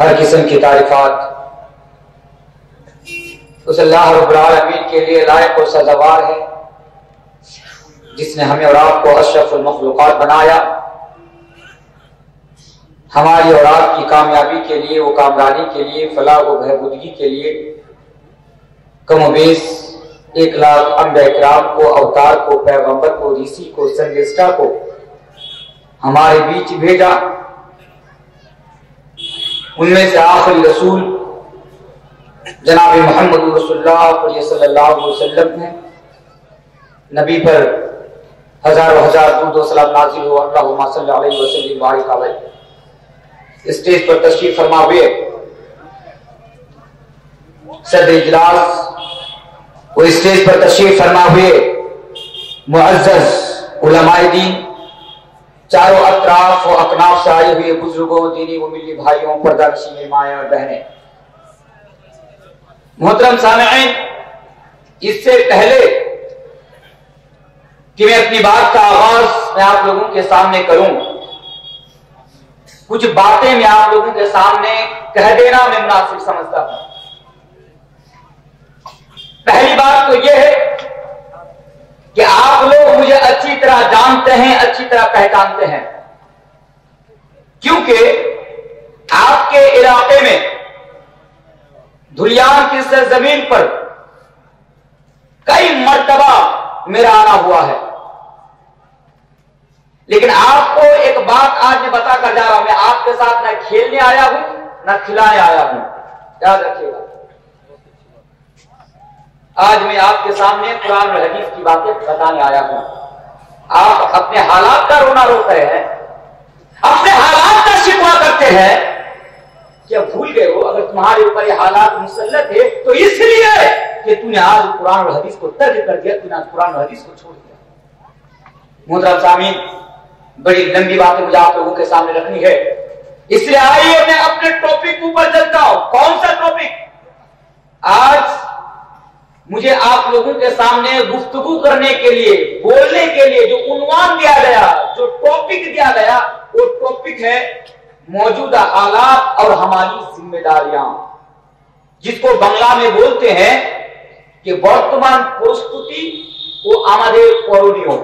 हर किस्म की तारीफात उस अल्लाह रब्बुल के लिए लायक और सजावार है जिसने हमें और आपको अशरफुल मखलूक़ात बनाया। हमारी और आपकी कामयाबी के लिए, वो कामरानी के लिए, फलाह व बहबूदगी के लिए कम बेस एक लाख अम्ब इकराम को, अवतार को, पैगंबर को, ऋषि को, संदेष्टा को हमारे बीच भेजा। उनमें से आखिरी रसूल जनाब मोहम्मद सल्लल्लाहु अलैहि वसल्लम ने नबी पर हज़ारों हज़ार दूध सलाम नाजिल हो अलैहि वसल्लम बारिक अलैहि स्टेज पर तशरीफ़ फरमा हुए। सदर इजलास, वो स्टेज पर तशरीफ़ फरमा हुए। मुअज्जज, उलमाए दीन, चारों अतराफ और अकनाफ से आए हुए बुज़ुर्गों, दीनी व मिली भाइयों पर्दा नशीन माया और बहने। मोहतरम सामईन, इससे पहले कि मैं अपनी बात का आगाज़ मैं आप लोगों के सामने करूँ। कुछ बातें मैं आप लोगों के सामने कह देना मैं मुनासिब समझता हूँ। पहली बात तो यह है कि आप लोग मुझे अच्छी तरह जानते हैं, अच्छी तरह पहचानते हैं। क्योंकि आपके इलाके में धुलियान की सरजमीन पर कई मर्तबा मेरा आना हुआ है। लेकिन आपको एक बात आज मैं बताकर जा रहा हूँ, मैं आपके साथ ना खेलने आया हूँ, ना खिलाने आया हूँ। याद रखिएगा। आज मैं आपके सामने कुरान और हदीस की बातें बताने आया हूँ। आप अपने हालात का रोना रहे हैं, अपने हालात का शिकवा करते हैं क्या भूल गए हो, अगर तुम्हारे ऊपर ये हालात मुसलत है तो इसलिए कि तूने आज कुरान और हदीस को तर्ज कर दिया, तूने आज कुरान और हदीस को छोड़ दिया। मोहतरम सामीन, बड़ी लंबी बातें मुझे आप लोगों के सामने रखनी है। इसलिए आइए मैं अपने टॉपिक के ऊपर चलता हूँ। कौन सा टॉपिक आज मुझे आप लोगों के सामने गुफ्तगु करने के लिए, बोलने के लिए जो उन्वान दिया गया, जो टॉपिक दिया गया, वो टॉपिक है मौजूदा हालात और हमारी जिम्मेदारियां जिसको बंगला में बोलते हैं कि वर्तमान परिस्थिति वो আমাদের করণীয়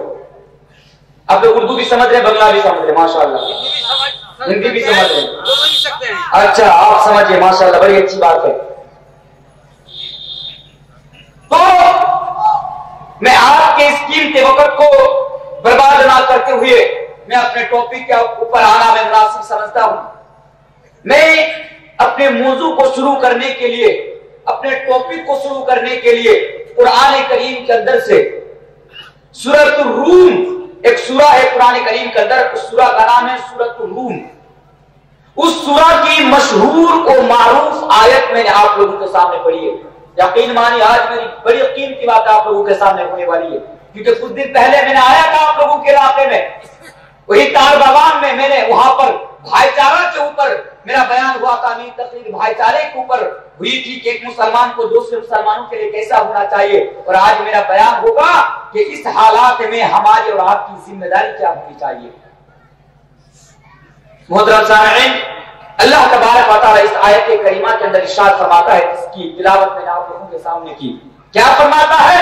आप लोग उर्दू भी समझ रहे बंगला भी समझ रहे माशाल्लाह हिंदी भी समझ रहे अच्छा आप समझिए माशाल्लाह बड़ी अच्छी बात है तो मैं आपके इस कीमती वक्त को बर्बाद ना करते हुए मैं अपने टॉपिक के ऊपर आना मैं मुनासिब समझता हूँ। मैं अपने मौजू को शुरू करने के लिए, अपने टॉपिक को शुरू करने के लिए कुरान करीम के अंदर से सूरत रूम, एक सूरा है कुरान करीम के अंदर, उस सूरा का नाम है सूरत रूम। उस सूरा की मशहूर और मारूफ आयत मैंने आप लोगों के सामने पढ़ी है। यकीन मानी आज मेरी बड़ी यकीन की बात आप लोगों के सामने होने वाली है। क्योंकि कुछ दिन पहले मैंने आया था आप लोगों के इलाके में। वही तार बागान में मैंने वहाँ पर भाईचारा के ऊपर मेरा बयान हुआ था मेरी तकरीर भाईचारे के ऊपर हुई थी कि एक मुसलमान को दूसरे मुसलमानों के लिए कैसा होना चाहिए। और आज मेरा बयान होगा कि इस हालात में हमारी और आपकी ज़िम्मेदारी क्या होनी चाहिए। मोहतरम अल्लाह तबारक वाली इस आयत के करीमा के अंदर इशाद फरमाता है इसकी तिलावत मैंने आप लोगों के सामने की। क्या फरमाता है?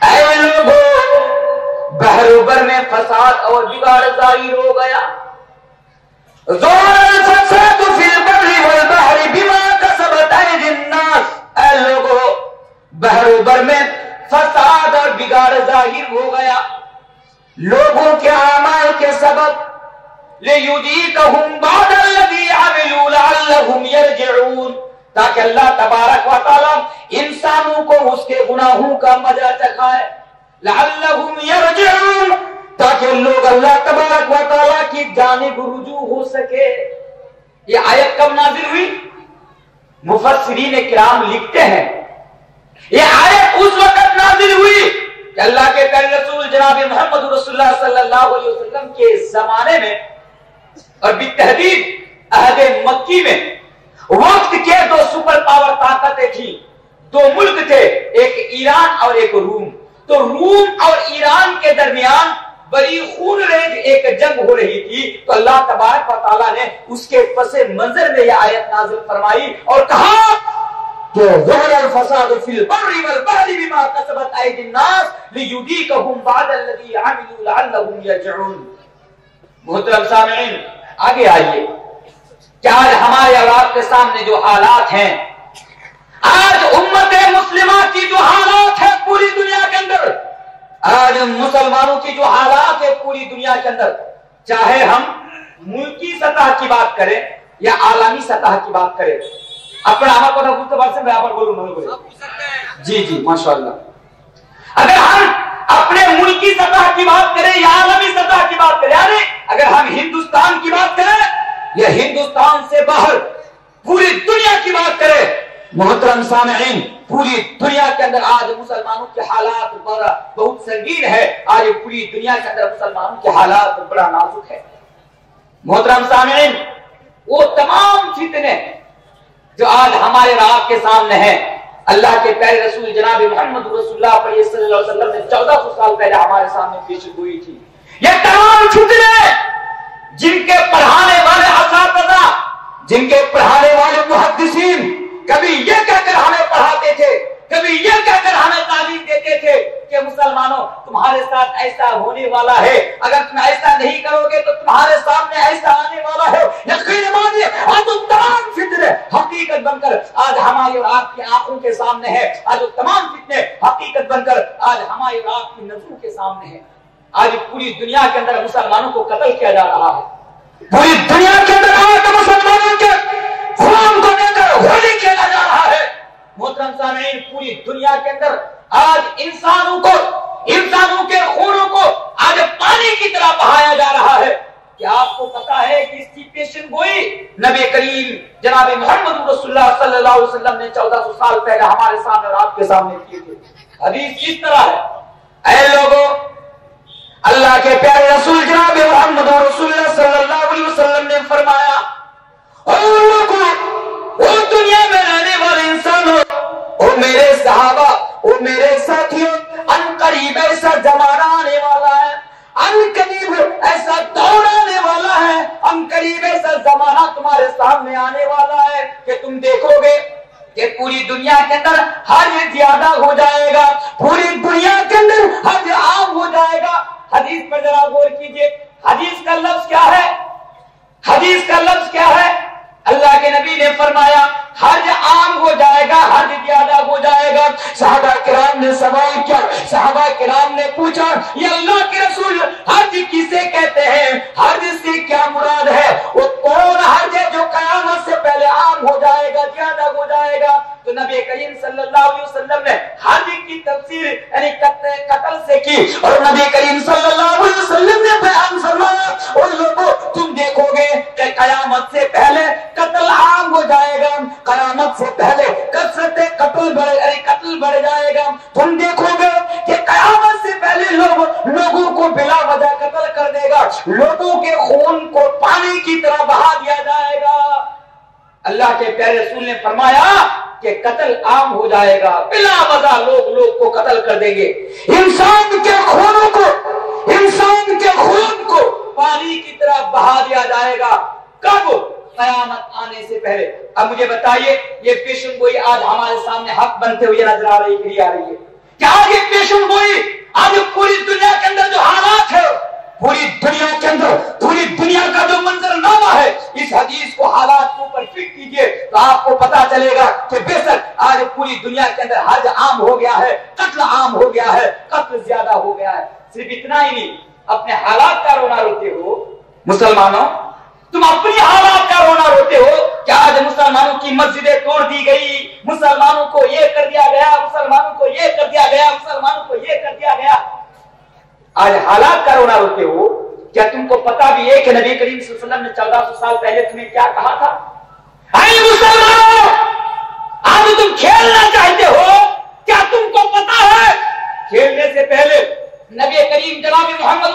अरे लोगों बहर उबर में फसाद और बिगाड़ ज़ाहिर हो गया ज़ोर फसाद फिल बहरी वल बहरी बिमा कसबत अयदिन्नास ऐ लोगों बहर उबर में फसाद और बिगाड़ ज़ाहिर हो गया लोगों के अमाल के सबब ताकि अल्लाह तबारक व ताला इंसानों को उसके गुनाहों का मज़ा चखाए ताकि लोग अल्लाह तबारक व ताला की जानिब रुजू हो सके ये आयत कब नाजिल हुई मुफसरीन किराम लिखते हैं ये आयत उस वक्त नाजिल हुई अल्लाह के प्यारे रसूल जनाब मोहम्मद रसूलुल्लाह सल्लल्लाहु के जमाने में और बितहदीद अहद मक्की में। वक्त के दो सुपर पावर ताकतें थी। दो मुल्क थे, एक ईरान और एक रूम। तो रूम और ईरान के दरमियान बड़ी खून रेज एक जंग हो रही थी। तो अल्लाह तबारक ताला ने उसके पसे मंजर में यह आयत नाजिल फरमाई और कहा कि ज़हर फसाद फिल बर्रि वल बहरी बिमा कसबत अयदिन नास, लियुदीकहुम बाद अल्लज़ी अमिलू लअल्लहुम यरजिऊन। मोहतरम सामीन आगे आइए क्या आज हमारे और आपके सामने जो हालात हैं आज उम्मत मुस्लिमा की जो हालात है पूरी दुनिया के अंदर आज मुसलमानों की जो हालात है पूरी दुनिया के अंदर चाहे हम मुल्की सतह की बात करें या आलमी सतह की बात करें अपना আমার কথা বুঝতে পারছেন ভাই আবার বলুন মনে করে जी जी माशाल्लाह अगर हम अपने मुल्की सतह की बात करें या आलमी सतह की बात करें, यानी अगर हम हिंदुस्तान की बात करें या हिंदुस्तान से बाहर पूरी दुनिया की बात करें, मोहतरम सामीन पूरी दुनिया के अंदर आज मुसलमानों के हालात बड़ा बहुत संगीन है, आज पूरी दुनिया के अंदर मुसलमानों के हालात बड़ा नाजुक है। मोहतरम सामीन वो तमाम फितने जो आज हमारे और आपके सामने है अल्लाह के प्यारे रसूल जनाब मोहम्मद वसल्लम ने 1400 साल पहले हमारे सामने पेश हुई थी। ये तमाम छुटने जिनके पढ़ाने वाले असातजा जिनके पढ़ाने वाले मुहदसिन कभी ये कहकर हमें पढ़ाते थे कभी ये कहकर हमें तालीम देते थे कि मुसलमानों, तुम्हारे साथ ऐसा होने वाला है। अगर तुम ऐसा नहीं करोगे तो तुम्हारे सामने ऐसा आने वाला है। यकीन मानिए, आज तो तमाम फितने, हकीकत बनकर आज हमारी और आपकी आँखों के सामने है। आज तमाम फितने, हकीकत बनकर आज हमारी और आपकी नज़रों के सामने है। आज पूरी दुनिया के अंदर मुसलमानों को कत्ल किया जा रहा है। पूरी दुनिया के अंदर आज मुसलमानों के खून को होली खेला जा रहा है। मोहतरम सामीन पूरी दुनिया के अंदर आज इंसानों को, इंसानों के खूनों को आज पानी की तरह बहाया जा रहा है। क्या आपको पता है कि इसकी पेशन गोई नबी करीम जनाब मोहम्मद वसल्लम ने 1400 साल पहले हमारे सामने और आपके सामने किए थे? हदीस इस तरह है। ऐ लोगों, अल्लाह के प्यारे रसूल जनाब मोहम्मद रसूल सल्लल्लाहु अलैहि ने फरमाया लोगों ओ दुनिया में रहने वाले इंसानों मेरे सहाबा ओ मेरे साथियों, अन करीब ऐसा जमाना आने वाला है, अन करीब ऐसा दौर आने वाला है, अन करीब ऐसा जमाना तुम्हारे सामने आने वाला है कि तुम देखोगे कि पूरी दुनिया के अंदर हज ज़्यादा हो जाएगा, पूरी दुनिया के अंदर हज आम हो जाएगा। हदीस पर जरा गौर कीजिए, हदीस का लफ्ज क्या है? हदीस का लफ्ज क्या है? अल्लाह के नबी ने फरमाया, हज आम हो जाएगा, हज ज़्यादा हो जाएगा। साहबा किराम ने सवाल किया, साहबा किराम ने पूछा, ये अल्लाह के रसूल हज किसे कहते हैं? हज से क्या मुराद है? वो कौन हज है जो कयामत से पहले आम हो जाएगा, ज़्यादा हो जाएगा? तो नबी करीम सल्लल्लाहु अलैहि वसल्लम ने हज की तफसीर, यानी कत्ल से की। और नबी करीम सल्लल्लाहु अलैहि वसल्लम ने बयान फरमाया और लोगों, तुम देखोगे कि कयामत से पहले कत्ल आम हो जाएगा। कयामत से पहले कसरत कत्ल बढ़ अरे, कत्ल बढ़ जाएगा। तुम देखोगे कि कयामत से पहले लोग लोगों को बिला वजह कत्ल कर देगा। लोगों के खून को पानी की तरह बहा दिया जाएगा। अल्लाह के प्यारे रसूल ने फरमाया कि कत्ल आम हो जाएगा। बिला वजह लोग लोग को कत्ल कर देंगे। इंसान के खूनों को इंसान के खून को पानी की तरह बहा दिया जाएगा। कब? कयामत आने से पहले। अब मुझे बताइए, ये पेशन गोई आज हमारे सामने हक बनते हुए नज़र आ रही गिरी आ रही है? क्या ये पेशन गोई आज पूरी दुनिया के अंदर जो हालात है, पूरी दुनिया के अंदर, पूरी दुनिया का जो मंजरनामा है, इस हदीस को हालात के ऊपर फिट कीजिए तो आपको पता चलेगा कि बेशक आज पूरी दुनिया के अंदर हज आम हो गया है, कत्ल आम हो गया है, कत्ल ज़्यादा हो गया है। सिर्फ़ इतना ही नहीं, अपने हालात का रोना रोते हो। मुसलमानों तुम अपनी हालात का रोना रोते हो क्या आज मुसलमानों की मस्जिदें तोड़ दी गई, मुसलमानों को ये कर दिया गया, मुसलमानों को ये कर दिया गया, मुसलमानों को ये कर दिया गया। आज हालात का रोना रोते हो, क्या तुमको पता भी है कि नबी करीम वसल्लम ने चौदह सौ साल पहले तुम्हें क्या कहा था? अरे मुसलमानों, आज तुम खेलना चाहते हो, क्या तुमको पता है? खेलने से पहले नबी करीम जनाब मोहम्मद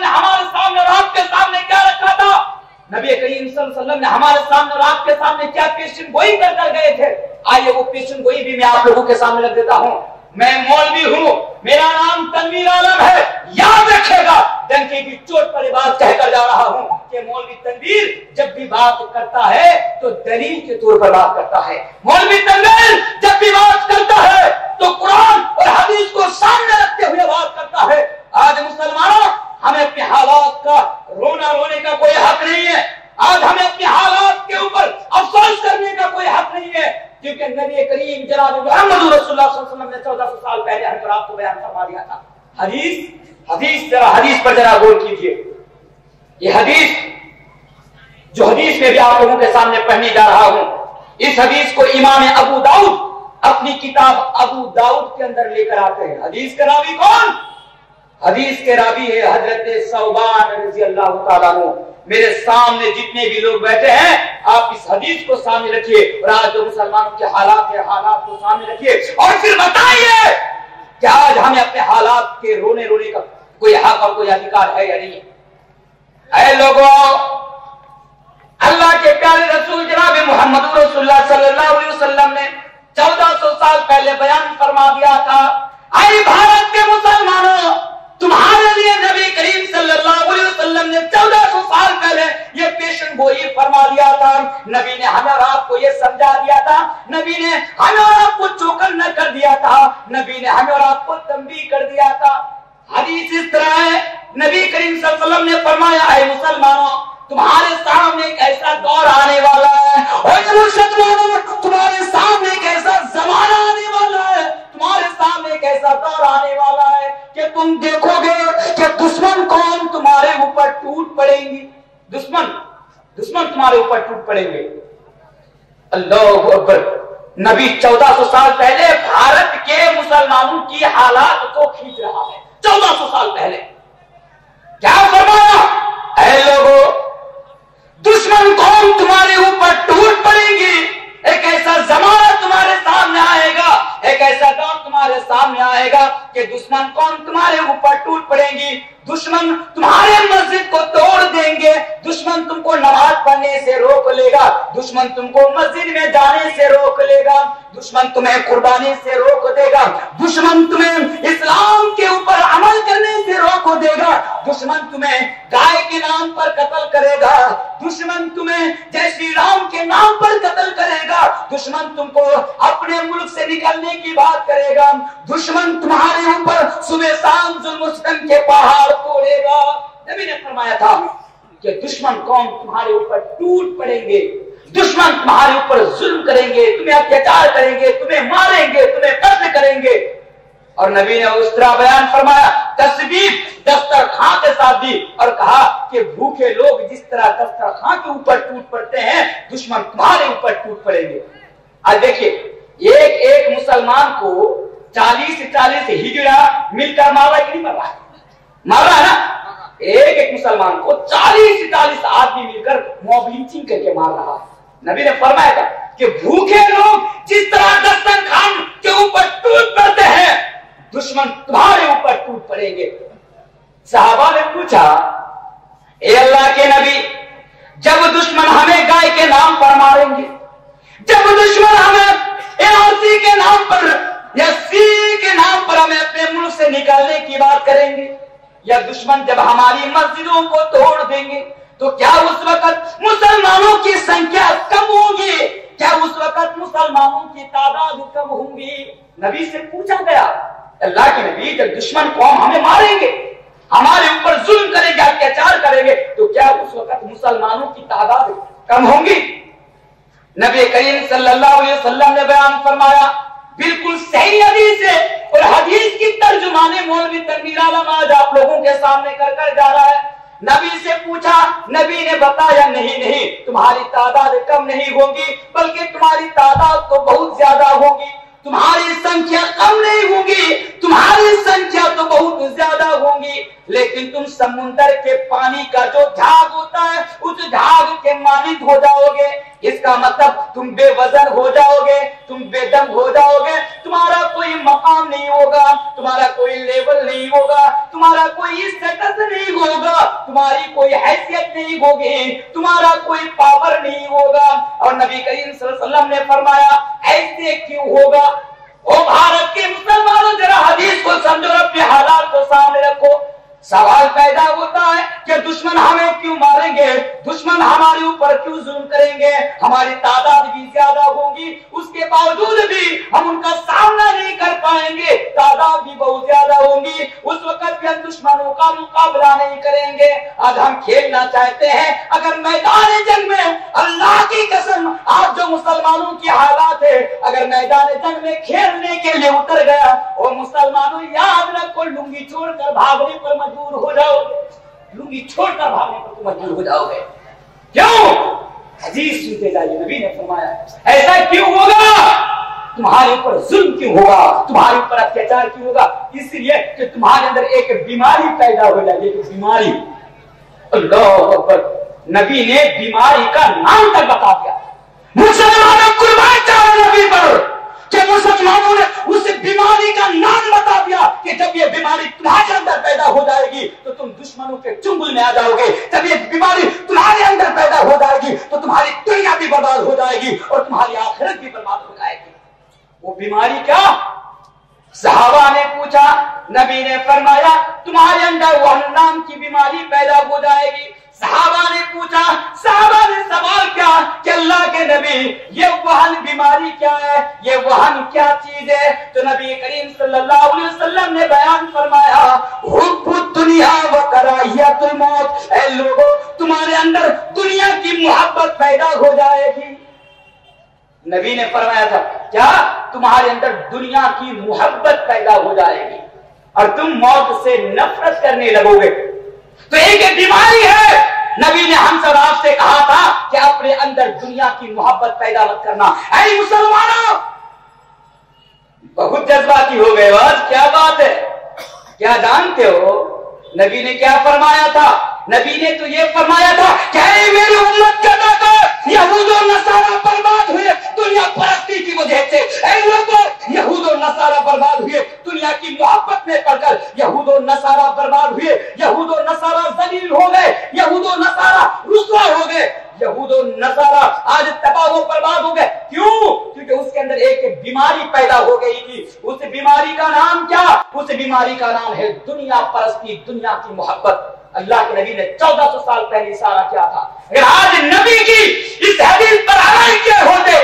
ने हमारे सामने और आपके सामने क्या रखा था? नबी करीम ने हमारे सामने और आपके सामने क्या पेशन गोई कर कर गए थे? आइए वो पेशन गोई भी मैं आप लोगों के सामने रख देता हूँ। मैं मौलवी हूँ। मेरा नाम तनवीर आलम है। याद रखेगा डंके की चोट पर बात कहकर जा रहा हूँ कि मौलवी तनवीर जब भी बात करता है तो दलील के तौर पर बात करता है। मौलवी तनवीर जब भी बात करता है तो कुरान और हदीस को सामने रखते हुए बात करता है। आज मुसलमानों, हमें अपने हालात का रोना रोने का कोई हक नहीं है। आज हमें अपने हालात के ऊपर अफसोस करने का कोई हक नहीं है। क्योंकि नबी करीम जनाब मोहम्मद रसूलुल्लाह ने चौदह सौ साल पहले हजर आपको बयान फरमा दिया था। हदीस हदीस, जरा हदीस पर जरा गौर कीजिए। ये हदीस, जो हदीस में भी आप लोगों के सामने पढ़ने जा रहा हूँ, इस हदीस को इमाम अबू दाऊद अपनी किताब अबू दाऊद के अंदर लेकर आते हैं। हदीस का रावी कौन? हदीस के रावी है, हज़रत सौबान रज़ी मेरे सामने जितने भी लोग बैठे हैं, आप इस हदीस को सामने रखिए और आज जो मुसलमानों के हालात है, हालात को सामने रखिए और फिर बताइए कि आज हमें अपने हालात के रोने रोने का कोई हक और कोई अधिकार है या नहीं। है लोगों, अल्लाह के प्यारे रसूल जनाब मोहम्मद वसल्लम ने 1400 साल पहले बयान फरमा दिया था, आई भारत के मुसलमानों तुम्हारे लिए नबी करीम सल्लल्लाहु अलैहि वसल्लम ने 1400 साल पहले ये पेशन गोई फरमा दिया था। नबी ने हमें आपको ये समझा दिया था। नबी ने हमें और आपको न कर दिया था। नबी ने हमें और आपको तंबी कर दिया था। हदीस इस तरह है, नबी करीम सल्लल्लाहु अलैहि वसल्लम ने फरमाया है मुसलमानों, तुम्हारे सामने एक ऐसा दौर आने वाला है। और तुम्हारे सामने एक ऐसा जमाना आने वाला है। तुम्हारे सामने एक ऐसा दौर आने वाला है कि तुम देखोगे कि दुश्मन कौन तुम्हारे ऊपर टूट पड़ेंगी। दुश्मन दुश्मन तुम्हारे ऊपर टूट पड़ेंगे। अल्लाह अकबर। नबी 1400 साल पहले भारत के मुसलमानों की हालात को खींच रहा है। 1400 साल पहले। क्या फरमाया? ऐ लोगों, दुश्मन कौन तुम्हारे ऊपर टूट पड़ेंगी? एक ऐसा जमाना तुम्हारे सामने आएगा एक ऐसा दौर तुम्हारे सामने आएगा कि दुश्मन कौन तुम्हारे ऊपर टूट पड़ेंगी। दुश्मन तुम्हारे मस्जिद को तोड़ देंगे। दुश्मन तुमको नमाज़ पढ़ने से रोक लेगा। दुश्मन तुमको मस्जिद में जाने से रोक लेगा। दुश्मन तुम्हें कुर्बानी से रोक देगा। दुश्मन तुम्हें इस्लाम के ऊपर अमल करने से रोक देगा। दुश्मन तुम्हें गाय के नाम पर कत्ल करेगा। दुश्मन तुम्हें जय श्री राम के नाम पर कत्ल करेगा। दुश्मन तुमको अपने मुल्क से निकलने की बात करेगा। दुश्मन तुम्हारे ऊपर सुबह शाम जुल्म के पहाड़ तोड़ेगा नबी ने फरमाया था कि दुश्मन कौन तुम्हारे ऊपर टूट पड़ेंगे। दुश्मन तुम्हारे ऊपर जुल्म करेंगे, तुम्हें अत्याचार करेंगे, तुम्हें मारेंगे, तुम्हें कत्ल करेंगे। और नबी ने उस तरह बयान फरमाया तस्वीर दस्तर खां के साथ दी और कहा कि भूखे लोग जिस तरह दस्तर खां के ऊपर टूट पड़ते हैं, दुश्मन तुम्हारे ऊपर टूट पड़ेंगे। आज देखिए एक एक मुसलमान को चालीस चालीस हिजड़ा मिलकर मारा कि नहीं मारा मारा है ना एक एक मुसलमान को चालीस चालीस आदमी मिलकर मॉब लिंचिंग करके मार रहा है। नबी ने फरमाया था कि भूखे लोग जिस तरह दस्तन खान के ऊपर टूट पड़ते हैं, दुश्मन तुम्हारे ऊपर टूट पड़ेंगे। साहबा ने पूछा, ए अल्लाह के नबी, जब दुश्मन हमें गाय के नाम पर मारेंगे, जब दुश्मन हमें एआरसी के नाम पर, या सी के नाम पर हमें अपने मुल्क से निकालने की बात करेंगे या दुश्मन जब हमारी मस्जिदों को तोड़ देंगे तो क्या उस वक्त मुसलमानों की संख्या कम होगी? क्या उस वक्त मुसलमानों की तादाद कम होंगी? नबी से पूछा गया, अल्लाह के नबी जब दुश्मन कौम हमें मारेंगे, हमारे ऊपर जुल्म करेंगे, अत्याचार करेंगे तो क्या उस वक्त मुसलमानों की तादाद कम होंगी? नबी करीम सल्लल्लाहु अलैहि वसल्लम ने बयान फरमाया, बिल्कुल सही हदीस है। और हदीस की तर्जुमाने मौलवी तनवीर आलम आज आप लोगों के सामने कर कर जा रहा है। नबी से पूछा, नबी ने बताया, नहीं नहीं, तुम्हारी तादाद कम नहीं होगी, बल्कि तुम्हारी तादाद तो बहुत ज़्यादा होगी। तुम्हारी संख्या कम नहीं होगी, तुम्हारी संख्या तो बहुत ज़्यादा होगी। लेकिन तुम समुन्द्र के पानी का जो झाग होता है, उस झाग के मानित हो जाओगे। इसका मतलब तुम बेवजन हो जाओगे, तुम बेदम हो जाओगे। तुम्हारा कोई मकाम नहीं होगा, तुम्हारा कोई लेवल नहीं होगा, तुम्हारा कोई स्टेटस नहीं होगा, तुम्हारी कोई हैसियत नहीं होगी, तुम्हारा कोई पावर नहीं होगा। और नबी करीम वसल्लम ने फरमाया, ऐसे क्यों होगा? ओ भारत के मुसलमानों, जरा हदीस को समझो, अपने हालात को सामने रखो। सवाल पैदा होता है कि दुश्मन हमें क्यों मारेंगे? दुश्मन हमारे ऊपर क्यों जुल्म करेंगे? हमारी तादाद भी ज़्यादा होगी, उसके बावजूद भी हम उनका सामना नहीं कर पाएँगे। तादाद भी बहुत ज़्यादा होंगी, उस वक्त भी हम दुश्मनों का मुकाबला नहीं करेंगे। आज हम खेलना चाहते हैं, अगर मैदान जंग में अल्लाह की कसम आज जो मुसलमानों की हालात है, अगर मैदान जंग में खेलने के लिए उतर गया वो मुसलमानों, याद रखो, लुंगी छोड़कर भागने पर मजबूर हो जाओगे। लुंगी छोड़कर भागने पर मजबूर हो जाओगे। क्यों? हदीस सुनते जाइए नबी ने फरमाया, ऐसा क्यों होगा? तुम्हारे ऊपर जुल्म क्यों होगा? तुम्हारे ऊपर अत्याचार क्यों होगा? इसलिए कि तुम्हारे अंदर एक बीमारी पैदा हो जाएगी, एक बीमारी। अल्लाह नबी ने बीमारी का नाम तक बता दिया। मुसलमानों कुर्बान चाहो नबी पर। कि मुसलमानों ने उस बीमारी का नाम बता दिया कि जब ये बीमारी तुम्हारे अंदर पैदा हो जाएगी तो तुम दुश्मनों के चुंगल में आ जाओगे। जब ये बीमारी तुम्हारे अंदर पैदा हो जाएगी तो तुम्हारी दुनिया भी बर्बाद हो जाएगी और तुम्हारी आखिरत भी बर्बाद हो जाएगी। वो बीमारी क्या? सहाबा ने पूछा, नबी ने फरमाया, तुम्हारे अंदर वह नाम की बीमारी पैदा हो जाएगी। सहाबा ने पूछा सहाबा ने सवाल किया कि अल्लाह के नबी, ये वहन बीमारी क्या है? ये वहन क्या चीज़ है? तो नबी करीम सल्लल्लाहु अलैहि वसल्लम ने बयान फरमाया दुनिया व कराहियतुल मौत। ऐ लोगों, तुम्हारे अंदर दुनिया की मोहब्बत पैदा हो जाएगी। नबी ने फरमाया था, क्या? तुम्हारे अंदर दुनिया की मोहब्बत पैदा हो जाएगी। और तुम मौत से नफरत करने लगोगे। तो एक बीमारी है। नबी ने हम सब आपसे कहा था कि अपने अंदर दुनिया की मोहब्बत पैदा मत करना। अरे मुसलमानों, बहुत जज्बाती हो गए आज, क्या बात है? क्या जानते हो, नबी ने क्या फरमाया था? नबी ने तो ये फरमाया था क्या मेरी उम्मत का दाता यहूद और नसारा बर्बाद हुए दुनिया परस्ती की वजह से लोगों यहूद और नसारा बर्बाद हुए दुनिया की मोहब्बत में बीमारी पैदा हो गई थी उस बीमारी का नाम क्या उस बीमारी का नाम है परस्ती दुनिया की मोहब्बत अल्लाह के नबी ने 1400 साल पहले इशारा किया था। अगर आज नबी की इस हदीस पर अमल किए होते,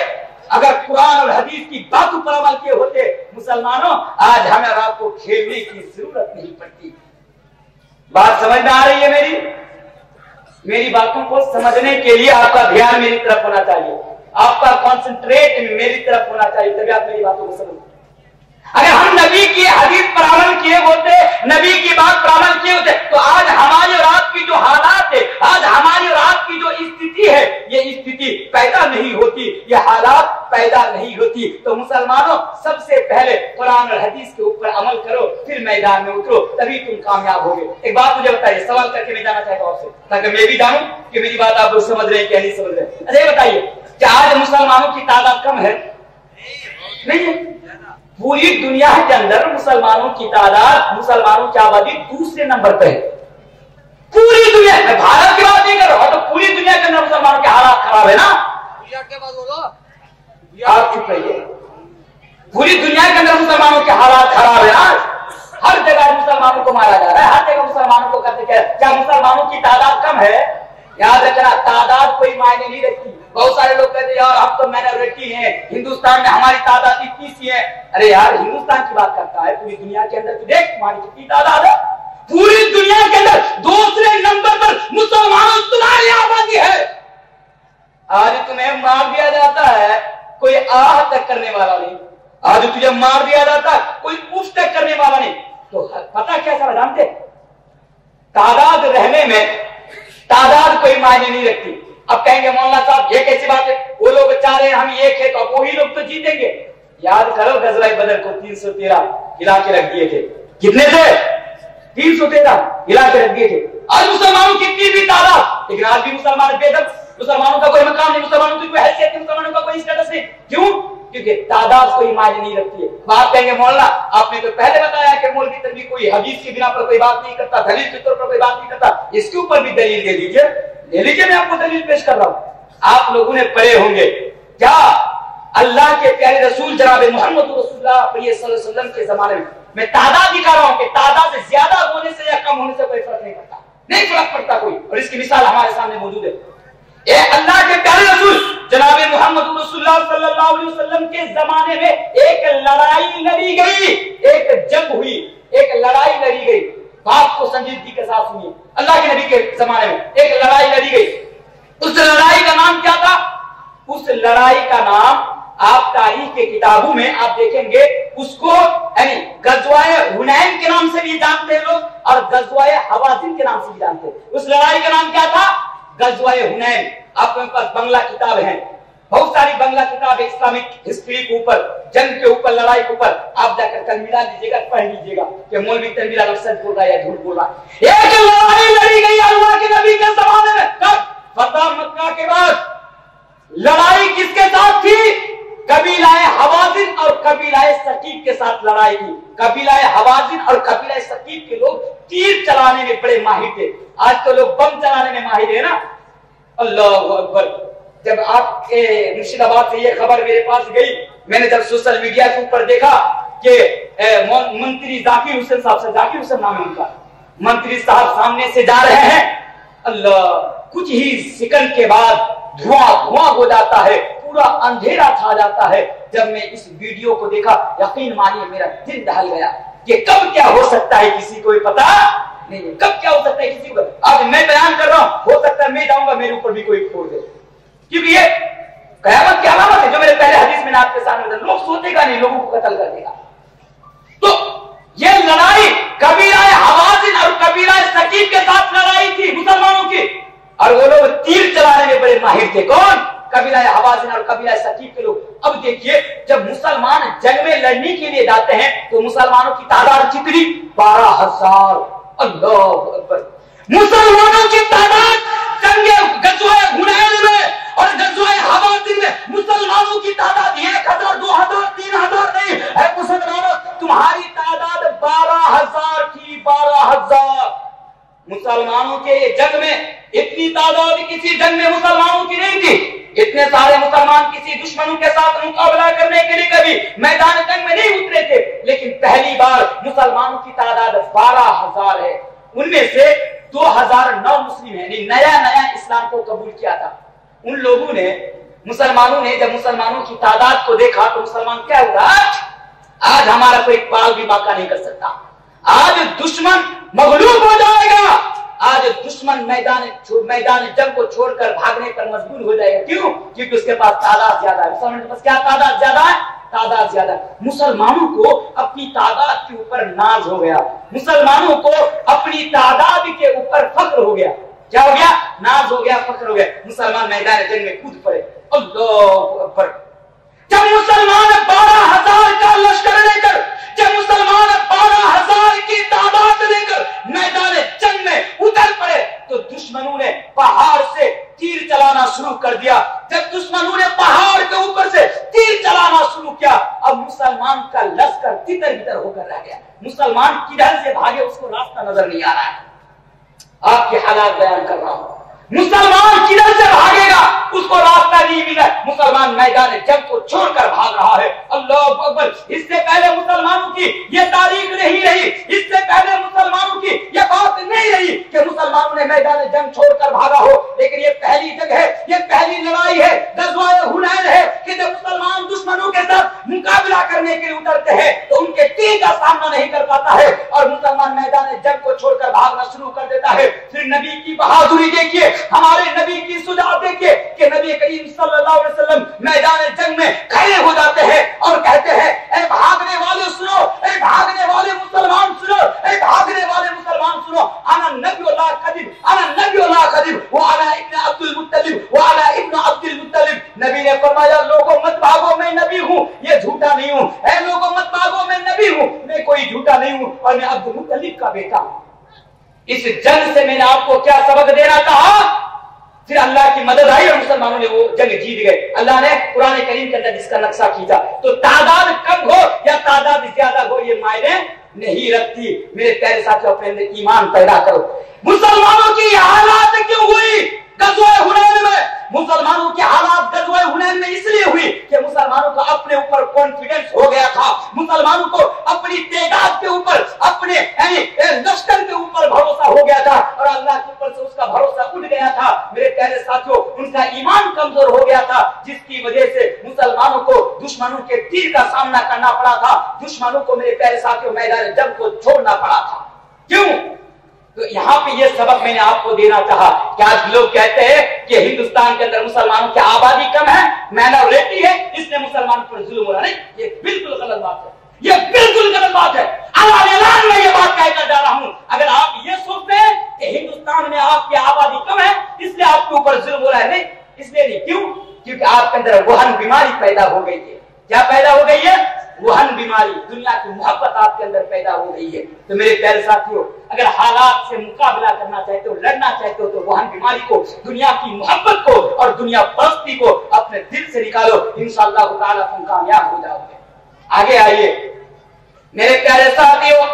अगर कुरान और हदीस की बातों पर अमल किए होते, मुसलमानों, आज हमें और आपको खेलने की ज़रूरत नहीं पड़ती। बात समझ में आ रही है मेरी? मेरी बातों को समझने के लिए आपका ध्यान मेरी तरफ़ होना चाहिए। आपका कॉन्सेंट्रेट मेरी तरफ़ होना चाहिए, तभी आप मेरी बातों को समझ अगर हम नबी की हदीस पर अमल किए होते नबी की बात पर अमल किए होते तो आज हमारी और आपकी जो हालात है आज हमारी और आपकी जो स्थिति है ये स्थिति पैदा नहीं होती ये हालात पैदा नहीं होती। तो मुसलमानों सबसे पहले कुरान और हदीस के ऊपर अमल करो फिर मैदान में उतरो तभी तुम कामयाब होगे। एक बात मुझे बताइए सवाल करके मैं जाना चाहता हूँ आपसे। ताकि मैं भी जानूं कि मेरी बात आप लोग समझ रहे हैं क्या नहीं समझ रहे अच्छा ये बताइए क्या आज मुसलमानों की तादाद कम है? नहीं है? पूरी दुनिया के अंदर मुसलमानों की तादाद मुसलमानों की आबादी दूसरे नंबर पर है। पूरी दुनिया में भारत की बात नहीं कर रहा तो पूरी दुनिया के अंदर मुसलमानों के हालात खराब है ना? आप चुप रहिए। पूरी दुनिया के अंदर मुसलमानों के हालात खराब है ना? हर जगह मुसलमानों को मारा जा रहा है हर जगह मुसलमानों को करते क्या क्या मुसलमानों की तादाद कम है? याद रखना तादाद कोई मायने नहीं रखती। बहुत सारे लोग कहते यार हम तो माइनॉरिटी हैं, हिंदुस्तान में हमारी तादाद इतनी सी है। अरे यार, हिंदुस्तान की बात करता है, पूरी दुनिया के अंदर देख, तुम्हारी कितनी तादाद है। पूरी दुनिया के अंदर दूसरे नंबर पर मुसलमानों तुम्हारी आबादी है। आज तुम्हें मार दिया जाता है, कोई आह तक करने वाला नहीं। आज तुझे मार दिया जाता कोई उफ तक करने वाला नहीं। तो पता क्या सर जानते तादाद रहने में तादाद कोई मायने नहीं रखती। अब कहेंगे, मौलाना साहब, ये कैसी बात है? वो लोग चाह रहे हैं हम एक है तो अब वही लोग तो जीतेंगे। याद करो गजराई बदर को तीन सौ तेरह हिला के रख दिए थे। कितने थे? तीन सौ तेरह हिला के रख दिए थे। आज मुसलमानों की इतनी भी तादाद, लेकिन आज भी मुसलमान बेदम। मुसलमानों का कोई मकाम नहीं, मुसलमानों की कोई हैसियत नहीं, मुसलमानों का कोई स्टेटस नहीं। क्यों? क्योंकि तादाद कोई मायने नहीं रखती है। बात कहेंगे, मौलाना, आपने तो पहले बताया कि मौलवी तक भी कोई हदीस की बिना पर कोई बात नहीं करता, दलील के तौर पर कोई बात नहीं करता। इसके ऊपर भी दलील दे दीजिए ले लीजिए, मैं आपको दलील पेश कर रहा हूँ। आप लोगों ने पढ़े होंगे, क्या अल्लाह के प्यारे रसूल जनाब मोहम्मद रसूलुल्लाह के जमाने में, मैं तादाद दिखा रहा हूँ कि तादाद ज़्यादा होने से या कम होने से कोई फ़र्क नहीं पड़ता। नहीं फ़र्क पड़ता कोई। और इसकी मिसाल हमारे सामने मौजूद है। अल्लाह के प्यारे रसूल, जनाब मोहम्मद के जमाने में एक लड़ाई लड़ी गई। एक जंग हुई, एक लड़ाई लड़ी गई। बात को संजीदगी के साथ सुनिए अल्लाह के नबी के जमाने में एक लड़ाई लड़ी गई। उस लड़ाई का नाम क्या था? उस लड़ाई का नाम आप तारीख के किताबों में आप देखेंगे, उसको, यानी गजवाए हुनैन के नाम से भी जानते हैं लोग और गजवाए हवाजिन के नाम से भी जानते हैं। उस लड़ाई का नाम क्या था? गजवाए हुनैन। आपके पास बंगला किताब है। बहुत सारी बंगला किताब है इस्लामिक हिस्ट्री के ऊपर, जंग के ऊपर, लड़ाई के ऊपर। आप जाकर कल मिला लीजिएगा, पढ़ लीजिएगा कि मौलवी तनवीर सच बोल रहा है या झूठ बोल रहा है। एक लड़ाई लड़ी गई अल्लाह के नबी के जमाने में। कब? फतेह मक्का के बाद। लड़ाई किसके साथ थी? कबीलाए हवाजिन और कबीलाए सकीब के साथ लड़ाई थी कबीलाए हवाजिन और कबीलाए सकीब के लोग तीर चलाने में बड़े माहिर थे। आज तो लोग बम चलाने में माहिर है ना? अल्लाह अकबर। जब आपके मुर्शिदाबाद से ये खबर मेरे पास गई, मैंने जब सोशल मीडिया के ऊपर देखा कि मंत्री जाकिर हुसैन साहब से, जाकिर हुसैन नाम है उनका, मंत्री साहब सामने से जा रहे हैं। अल्लाह, कुछ ही सेकंड के बाद धुआँ धुआँ हो जाता है, पूरा अंधेरा छा जाता है। जब मैं इस वीडियो को देखा, यकीन मानिए मेरा दिल दहल गया कि कब क्या हो सकता है किसी को पता? नहीं कब क्या हो सकता है किसी को? आज मैं बयान कर रहा हूँ, हो सकता है मैं जाऊँगा, मेरे ऊपर भी कोई फोड़ दे। क्योंकि ये कयामत की अलामत है जो मेरे पहले हदीस में आपके सामने लोग सोचेगा नहीं, लोगों को कत्ल कर देगा। तो ये लड़ाई कबीरा हवाजिन और कबीरा सकीब के साथ लड़ाई थी, मुसलमानों की। और वो लोग तीर चलाने में बड़े माहिर थे। कौन? कबीला हवाजिन और कबीला सकीब के लोग। अब देखिए, जब मुसलमान जंग में लड़ने के लिए जाते हैं तो मुसलमानों की तादाद कितनी? बारह हज़ार। अल्लाह अकबर। मुसलमानों की तादाद जंगे गजवाए हुनैन में और गजवाए हवाजिन में। मुसलमानों की तादाद एक हज़ार, दो हज़ार, तीन हज़ार नहीं है, मुसलमानों तुम्हारी तादाद बारह हज़ार की बारह हज़ार। मुसलमानों के जंग में इतनी तादाद किसी जंग में मुसलमानों की नहीं थी। इतने सारे मुसलमान किसी दुश्मनों के साथ मुकाबला करने के लिए कभी मैदान जंग में नहीं उतरे थे। लेकिन पहली बार मुसलमानों की तादाद बारह हज़ार है। उनमें से दो हज़ार नौ मुस्लिम है। नया नया इस्लाम को कबूल किया था। उन लोगों ने, मुसलमानों ने, जब मुसलमानों की तादाद को देखा तो मुसलमान क्या हुआ? आज हमारा कोई पाल भी बाका नहीं कर सकता। आज दुश्मन मगलूब हो जाएगा। आज दुश्मन मैदान मैदान जंग को छोड़कर भागने पर मजबूर हो जाएगा। क्यों? क्योंकि उसके पास तादाद ज़्यादा है। मुसलमान के पास क्या तादाद ज़्यादा है? तादाद ज़्यादा मुसलमानों को अपनी तादाद के ऊपर नाज हो गया। मुसलमानों को अपनी तादाद के ऊपर फख्र हो गया। क्या हो गया? नाज हो गया, फख्र हो गया। मुसलमान मैदान जंग में कूद पड़े। अल्लाह जब मुसलमान बारह हज़ार का लश्कर लेकर जब मुसलमान बारह हज़ार की तादाद लेकर मैदान जंग में उतर पड़े तो दुश्मनों ने पहाड़ से तीर चलाना शुरू कर दिया जब दुश्मनों ने पहाड़ के ऊपर से तीर चलाना शुरू किया अब मुसलमान का लश्कर तितर बितर होकर रह गया मुसलमान किधर से भागे, उसको रास्ता नज़र नहीं आ रहा है। आपके हालात बयान कर रहा हूँ। मुसलमान किधर से भागेगा, उसको रास्ता नहीं मिला। मुसलमान मैदान जंग को छोड़कर भाग रहा है। अकबर। इससे पहले मुसलमानों की ये तारीख नहीं रही। इससे पहले मुसलमानों की ये बात नहीं रही कि मुसलमानों ने मैदान जंग छोड़कर भागा हो। लेकिन ये पहली जगह है, ये पहली लड़ाई है, गजवाए हुनैन है कि जब मुसलमान दुश्मनों के साथ मुकाबला करने के लिए उतरते हैं तो उनके तीर का सामना नहीं कर पाता है और मुसलमान मैदान जंग को छोड़कर भागना शुरू कर देता है। फिर नबी की बहादुरी देखिए, हमारे नबी की सुझाव देखिए कि नबी करीम सल्लल्लाहु अलैहि वसल्लम मैदान जंग में खड़े हो जाते हैं और कहते हैं ए भागने वाले सुनो ए भागने वाले मुसलमान सुनो ए भागने वाले मुसलमान सुनो। आना नबीउल्लाह कदीब आना नबीउल्लाह कदीब वो आना इब्न अब्दुल मुत्तलिब, वो आना इब्न अब्दुल मुत्तलिब। नबी ने फरमाया, लोगों मत भागो, मैं नबी हूँ, ये झूठा नहीं हूँ। ए लोगों मत भागो, मैं नबी हूँ, मैं कोई झूठा नहीं हूँ, और मैं अब्दुल मुत्तलिब का बेटा हूँ। इस जंग से मैंने आपको क्या सबक देना कहा? फिर अल्लाह की मदद आई और मुसलमानों ने वो जंग जीत गए। अल्लाह ने पुराने करीम के अंदर जिसका नक्शा खींचा तो तादाद कम हो या तादाद ज़्यादा हो, ये मायने नहीं रखती। मेरे प्यारे साथियों, अपने अंदर ईमान पैदा करो। मुसलमानों की हालात क्यों हुई? हुनैन में। मुसलमानों के हालात गजवाए हुनैन में इसलिए हुई कि मुसलमानों का अपने ऊपर कॉन्फिडेंस हो गया था। मुसलमानों को अपनी तेजाब के ऊपर, अपने लश्कर के ऊपर भरोसा हो गया था और अल्लाह के ऊपर से उसका भरोसा उठ गया था। मेरे प्यारे साथियों, उनका ईमान कमज़ोर हो गया था, जिसकी वजह से मुसलमानों को दुश्मनों के तीर का सामना करना पड़ा था। दुश्मनों को मेरे प्यारे साथियों, मैदान जंग को छोड़ना पड़ा था। क्यों? तो यहाँ पे ये सबक मैंने आपको देना चाहा कि आज लोग कहते हैं कि हिंदुस्तान के अंदर मुसलमानों की आबादी कम है माइनॉरिटी है इसलिए मुसलमान पर जुल्म हो रहा नहीं, ये बिल्कुल गलत बात है। ये बिल्कुल गलत बात है। ऐलान में ये बात कहकर जा रहा हूँ। अगर आप ये सोचते हैं कि हिंदुस्तान में आपकी आबादी कम है, इसलिए आपके ऊपर जुल्म हो रहा है, नहीं। इसलिए नहीं, क्यों? क्योंकि आपके अंदर वहन बीमारी पैदा हो गई है। क्या पैदा हो गई है? वहन बीमारी। दुनिया की मोहब्बत आपके अंदर पैदा हो गई है। तो मेरे प्यारे साथियों, अगर हालात से मुकाबला करना चाहते हो, लड़ना चाहते हो तो वहन बीमारी को, दुनिया की मोहब्बत को और दुनिया परस्ती को अपने दिल से निकालो। इंशाला तुम कामयाब हो जाओगे। आगे आइए। मेरे प्यारे साथियों,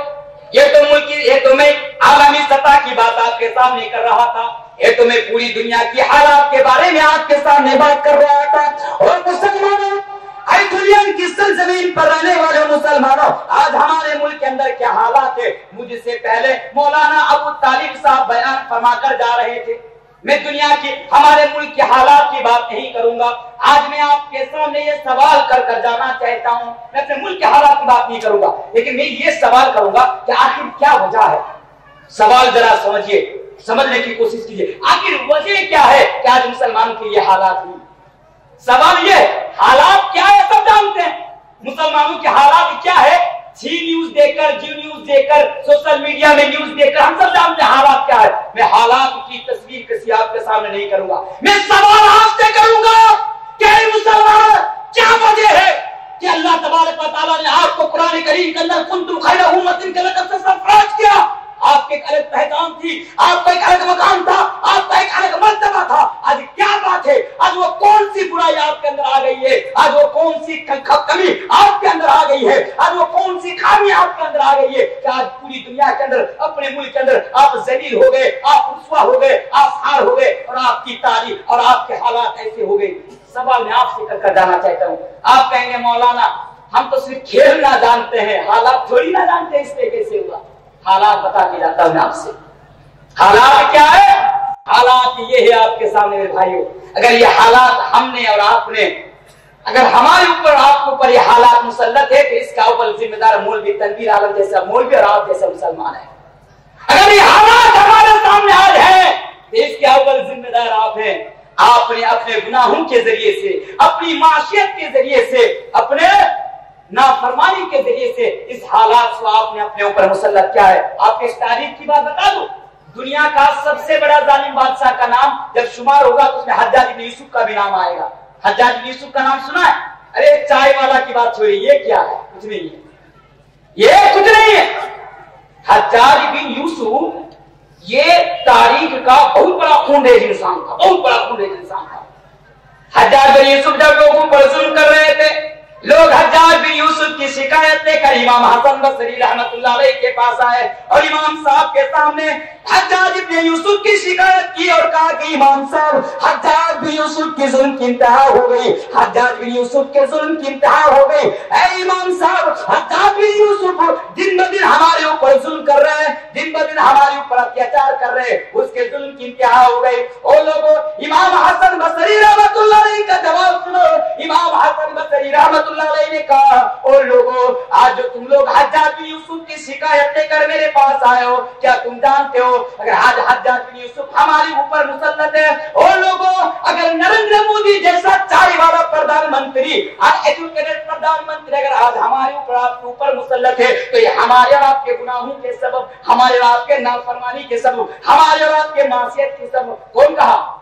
ये तो मुल्क ये तो मैं आलमी सतह की बात आपके सामने कर रहा था। ये तो मैं पूरी दुनिया की हालात के बारे में आपके सामने बात कर रहा था। और मुसलमानों की ज़मीन पर रहने वाले मुसलमानों, आज हमारे मुल्क के अंदर क्या हालात है? मुझसे पहले मौलाना अबू तालिब साहब बयान फरमा कर जा रहे थे। मैं दुनिया की, हमारे मुल्क के हालात की बात नहीं करूँगा। आज मैं आपके सामने ये सवाल कर कर जाना चाहता हूँ। मैं अपने मुल्क के हालात की बात नहीं करूँगा, लेकिन मैं ये सवाल करूँगा कि आखिर क्या वजह है? सवाल जरा समझिए, समझने की कोशिश कीजिए। आखिर वजह क्या है कि आज मुसलमानों के लिए हालात हुई सवाल ये हालात क्या है सब जानते हैं। मुसलमानों के हालात क्या है? सी न्यूज़ देकर जी न्यूज़ देकर सोशल मीडिया में न्यूज़ देकर हम सब जानते हैं हालात क्या है। मैं हालात की तस्वीर किसी आपके सामने नहीं करूँगा। मैं सवाल आपसे करूँगा क्या मुसलमान क्या वजह है कि अल्लाह तबारक ने आपको कुरान करीम के अंदर कुन तुम खैर उम्मतिन के से सरफराज किया? आपके एक अलग पहचान थी, आपका एक अलग मकान था आपका एक अलग मर्तबा था आज क्या बात है आज वो कौन सी बुराई आपके अंदर आ गई है? आज वो कौन सी कमी आपके अंदर आ गई है? आज वो कौन सी खामी आपके अंदर आ गई है कि आज पूरी दुनिया के अंदर, अपने मुल्क के अंदर आप जलील हो गए, आप रुसवा हो गए, आप हार हो गए और आपकी तारीफ़ और आपके हालात ऐसे हो गए। सवाल मैं आपसे कर कर जाना चाहता हूँ। आप कहेंगे, मौलाना, हम तो सिर्फ़ खेलना जानते हैं, हालात थोड़ी ना जानते इस तरीके से हुआ? हालात बता के जाता हूँ आपसे। हालात क्या है? हालात ये है आपके सामने मेरे भाइयों। अगर ये हालात हमने और आपने, अगर हमारे ऊपर आपके ऊपर ये हालात मुसलत है तो इसका अव्वल जिम्मेदार मौलवी तनवीर आलम जैसा मौलवी और आप जैसा मुसलमान है। अगर ये हालात हमारे सामने आज है तो इसके अव्वल जिम्मेदार आप हैं। आपने अपने गुनाहों के ज़रिए से, अपनी माशियत के ज़रिए से, अपने नाफरमानी के ज़रिए से इस हालात को आपने अपने ऊपर मुसलत किया है। आपके इस तारीख की बात बता दो। दुनिया का सबसे बड़ा जालिम बादशाह का नाम जब शुमार होगा तो उसमें हजाज यूसुफ का भी नाम आएगा। हजाज यूसुफ का नाम सुना है? अरे, चाय वाला की बात छोड़ी ये क्या है? कुछ नहीं है। ये कुछ नहीं है। हजाज बिन यूसुफ, ये तारीख का बहुत बड़ा खूंडेज इंसान था, बहुत बड़ा खूंडेज इंसान था। हजाज बिन यूसुफ जब लोगों पर जुल्म कर रहे थे लोग हजाज बिन यूसुफ की शिकायत लेकर इमाम हसन बसरी रहमतुल्लाह के पास आए और इमाम साहब के सामने हजाज बिन यूसुफ की शिकायत की और कहा कि इमाम साहब हजाज बिन यूसुफ की जुल्म की इंतहा हो गई हजाज बिन यूसुफ के जुल्म की इंतहा हो गई। ऐ इमाम साहब हजाज बिन यूसुफ, दिन ब दिन हमारे ऊपर जुल्म कर रहे हैं, दिन ब दिन हमारे ऊपर अत्याचार कर रहे हैं, उसके जुल्म की इंतहा हो गई। ओ लोगों, इमाम हसन बसरी रहमतुल्लाह का जवाब सुनो। इमाम हसन बसरी रहमतुल्लाह ने कहा और लोगों, आज जो तुम लोग हज्जाज बिन यूसुफ की शिकायत लेकर मेरे पास आए हो, क्या तुम जानते हो, अगर आज हज्जाज बिन यूसुफ हमारे ऊपर मुसलत है? और लोगों, अगर नरेंद्र मोदी जैसा चाय वाला प्रधानमंत्री, आज एजुकेटेड प्रधानमंत्री अगर आज हमारे ऊपर आपके ऊपर मुसलत है तो ये हमारे और आपके गुनाहों के सबब, हमारे और आपके नाफरमानी के सबब, हमारे और आपके मासियत के सबब, कौन कहा?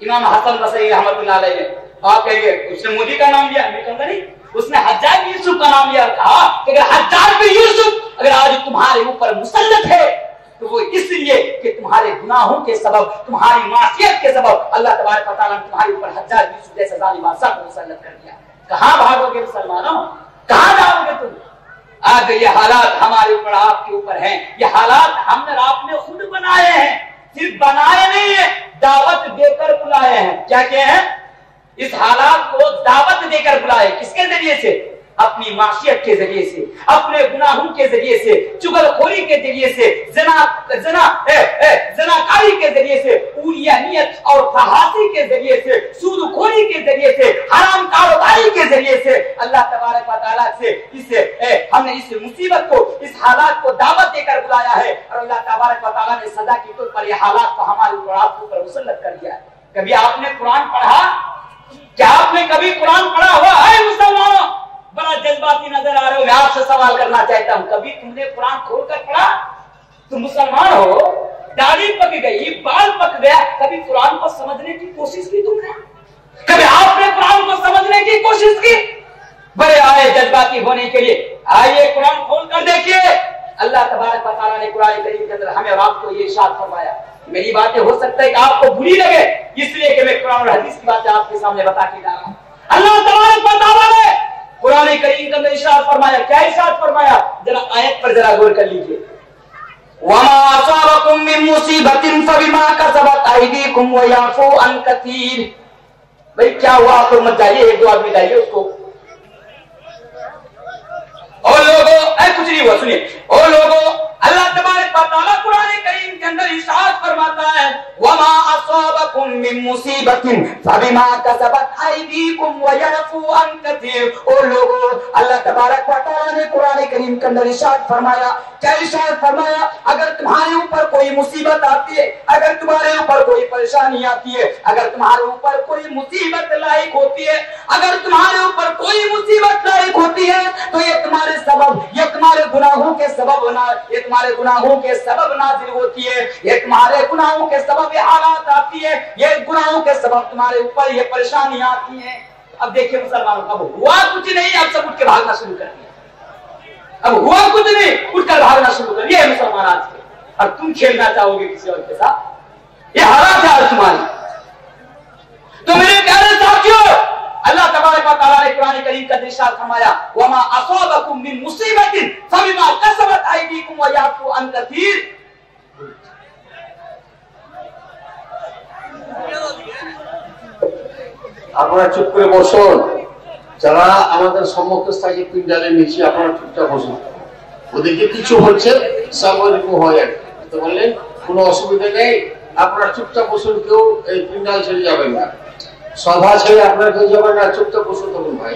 इमाम हसन बसरी रहमतुल्लाह ने। आप कहेंगे उसने मोदी का नाम लिया, मैं कहूँगा, नहीं, उसने बिन यूसुफ का नाम लिया। कहा कि अगर हज़ार बिन यूसुफ, अगर आज तुम्हारे ऊपर मुसलत है तो वो इसलिए कि तुम्हारे गुनाहों के सबब, तुम्हारी मासियत के सबब, अल्लाह तबारक ने तुम्हारे ऊपर हज़ार यूसुफ जैसा जालिम को मुसल्लत कर दिया। कहाँ भागोगे मुसलमानों? कहाँ जाओगे तुम? आज ये हालात हमारे ऊपर, आपके ऊपर हैं। ये हालात हमने आपने खुद बनाए हैं। सिर्फ़ बनाए नहीं है, दावत देकर बुलाए हैं। क्या क्या है? इस हालात को दावत देकर बुलाए किसके ज़रिए से? अपनी माशियत के ज़रिए से अपने गुनाहों के ज़रिए से चुगलखोरी के ज़रिए से जना जना ए, ए, जनाकारी के ज़रिए से उलियानियत और फहासी के ज़रिए से सूदखोरी के ज़रिए से हराम कारोबारी के ज़रिए से अल्लाह तबारक व तआला से इस ए, हमने इस मुसीबत को इस हालात को दावत देकर बुलाया है और अल्लाह तबारक व तआला ने सजा के तौर पर यह हालात को हमारे ऊपर मुसल्लत कर दिया है। कभी आपने कुरान पढ़ा? क्या आपने कभी कुरान पढ़ा हुआ है, मुसलमानों, बड़ा जज्बाती नज़र आ रहे हो। मैं आपसे सवाल करना चाहता हूँ, कभी तुमने कुरान खोलकर पढ़ा? तुम मुसलमान हो, दाढ़ी पक गई, बाल पक गया, कभी कुरान को समझने की कोशिश की तुमने? कभी आपने कुरान को समझने की कोशिश की? बड़े आए जज्बाती होने के लिए, आइए कुरान खोल कर देखिए। अल्लाह तबारक ने कुरान करीम के अंदर हमें और आपको ये इरशाद फरमाया। मेरी बातें हो सकता है कि आपको बुरी लगे, इसलिए कि मैं कुरान और हदीस की बातें आपके सामने बता के जा रहा हूँ। अल्लाह तबारक व तआला ने कुरान करीम के अंदर इरशाद फरमाया, क्या इरशाद फरमाया? जरा आयत पर जरा गौर कर लीजिए। वमा असाबकुम मिन मुसीबतिन फबिमा कसबत अयदीकुम व याफू अन कसीर। भाई, क्या हुआ? आप मत जाइए, एक दो आदमी जाइए उसको। और लोगों कुछ नहीं हुआ, सुनिए। और लोगों अल्लाह तबारक व तआला कुरान करीम के अंदर इरशाद फरमाता है, वमा असाबकुम मिन मुसीबतिन, फबिमा कसबत अयदीकुम व याफू अन कसीर। और लोगों, अल्लाह तबारक व तआला ने कुरान करीम के अंदर इरशाद फरमाया। क्या इरशाद फरमाया? अगर तुम्हारे ऊपर कोई मुसीबत आती है, अगर तुम्हारे ऊपर कोई परेशानी आती है, अगर तुम्हारे ऊपर कोई मुसीबत लायक होती है, अगर तुम्हारे ऊपर कोई मुसीबत लायक होती है तो ये तुम्हारे सबब, ये तुम्हारे गुनाहों के सबब ना ये तुम्हारे गुनाहों के सबब नाजिल होती है, ये तुम्हारे गुनाहों के सबब ये हालात आती है, ये गुनाहों के सबब तुम्हारे ऊपर ये परेशानी आती है। अब देखिए मुसलमानों, अब हुआ कुछ नहीं, अब सब उठ के भागना शुरू कर दिया। अब हुआ कुछ नहीं उठकर भागना शुरू कर दिया। मुसलमान आज के। और तुम खेलना चाहोगे किसी और के साथ? ये हालात है आज तुम्हारी। तो मेरे प्यारे साथियों अल्लाह तबारक व तआला ने कुरान करीम का इरशाद फरमाया वमा असाबकुम मिन मुसीबतिन फबिमा कसबत अयदीकुम व याफू अन कसीर আপনারা চুপ করে বসুন যারা আমাদের সম্মুখ স্থায়ী পিন্ডালের নিচে আপনারা চুপচাপ বসুন ওদিকে কিছু হচ্ছে স্বাভাবিক হয় আর কি। বুঝতে পারলেন কোনো অসুবিধা নেই আপনারা চুপচাপ বসুন কেউ এই পিন্ডাল ছেড়ে যাবেন না সভা ছেড়ে আপনার কেউ যাবেন না চুপচাপ বসুন তখন ভাই।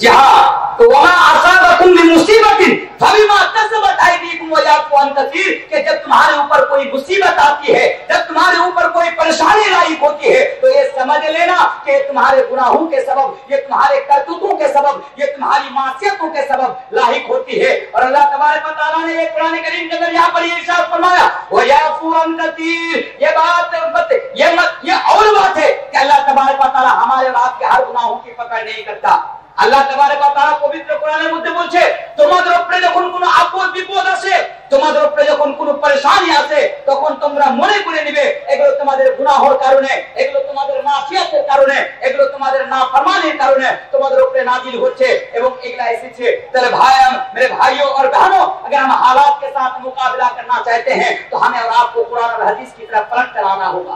जी हाँ तो वहाँ असाबकुम मिन मुसीबतिन फबिमा कसबत अयदीकुम व याफू अन कसीर कि जब तुम्हारे ऊपर कोई मुसीबत आती है, जब तुम्हारे ऊपर कोई परेशानी लायक होती है तो ये समझ लेना कि तुम्हारे गुनाहों के सबब, ये तुम्हारे करतूतों के सबब, ये तुम्हारी मासियतों के सबब लायक होती है। और अल्लाह तबारक व ने ये कुरान करीम के अंदर यहाँ पर ये इरशाद फरमाया व याफू अन कसीर ये बात मत, ये मत, ये और बात है कि अल्लाह तबारक व हमारे और आपके हर गुनाहों की पकड़ नहीं करता। আল্লাহ তাবারক ওয়া তাআলা পবিত্র কোরআনের মধ্যে বলছে তোমাদের উপরে যখন কোনো আপদ বিপদ আসে তোমাদের উপরে যখন কোনো পরেশানি আসে তখন তোমরা মনে করে নিবে এগুলো তোমাদের গুনাহর কারণে এগুলো তোমাদের মাফিয়াতের কারণে এগুলো তোমাদের নাফরমানির কারণে তোমাদের উপরে নাজিল হচ্ছে এবং এগুলা এসেছে তাহলে ভাই मेरे भाइयों और बहनों अगर हम हालात के साथ मुकाबला करना चाहते हैं तो हमें और आपको कुरान और हदीस की तरफ पलट कर आना होगा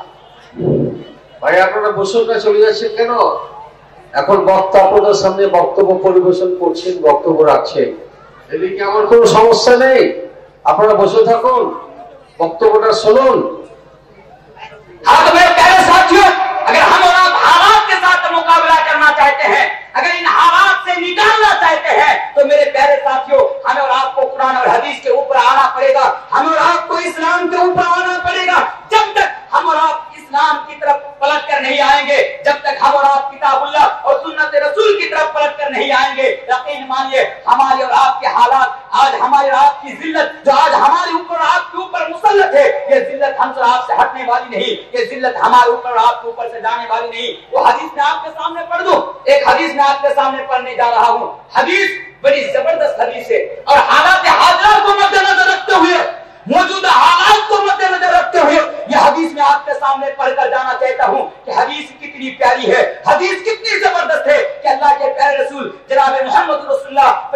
ভাই আপনারা বসুন না চলে যাচ্ছেন কেন এখন বক্তা আপনাদের সামনে বক্তব্য পরিবেশন করছেন বক্তব্য রাখছেন এদিকে আমার কোনো সমস্যা নেই আপনারা বসে থাকুন বক্তব্যটা শুনুন हाँ तो मेरे प्यारे साथियों अगर हम और आप हालात के साथ मुकाबला करना चाहते हैं अगर इन हालात से निकालना चाहते हैं तो मेरे प्यारे साथियों हमें और आपको कुरान और हदीस के ऊपर आना पड़ेगा हमें और आपको इस्लाम के ऊपर आना पड़ेगा जब तक हम और आप इस्लाम की तरफ़ पलट कर नहीं आएँगे। जब तक हम और आप किताबुल्लाह और सुन्नत रसूल की तरफ़ पलट कर नहीं आएँगे, यकीन मानिए, हमारे और आपके हालात, आज हमारे और आपकी जिल्लत, जो आज हमारे ऊपर आपके ऊपर मुसल्लत है, ये जिल्लत हमसे और आपसे हटने वाली नहीं, ये जिल्लत हमारे ऊपर आपके ऊपर से जाने वाली नहीं। वो हदीस मैं आपके सामने पढ़ दू? एक हदीस मैं आपके सामने पढ़ने जा रहा हूँ। हदीस बड़ी ज़बरदस्त हदीस है और हालात हाजरा को मद्देनजर रखते हुए मौजूदा हालात को मद्देनजर रखते हुए यह हदीस में आपके सामने पढ़कर जाना चाहता हूँ कि हदीस कितनी प्यारी है। हदीस कितनी ज़बरदस्त है कि अल्लाह के प्यारे रसूल जनाब मोहम्मद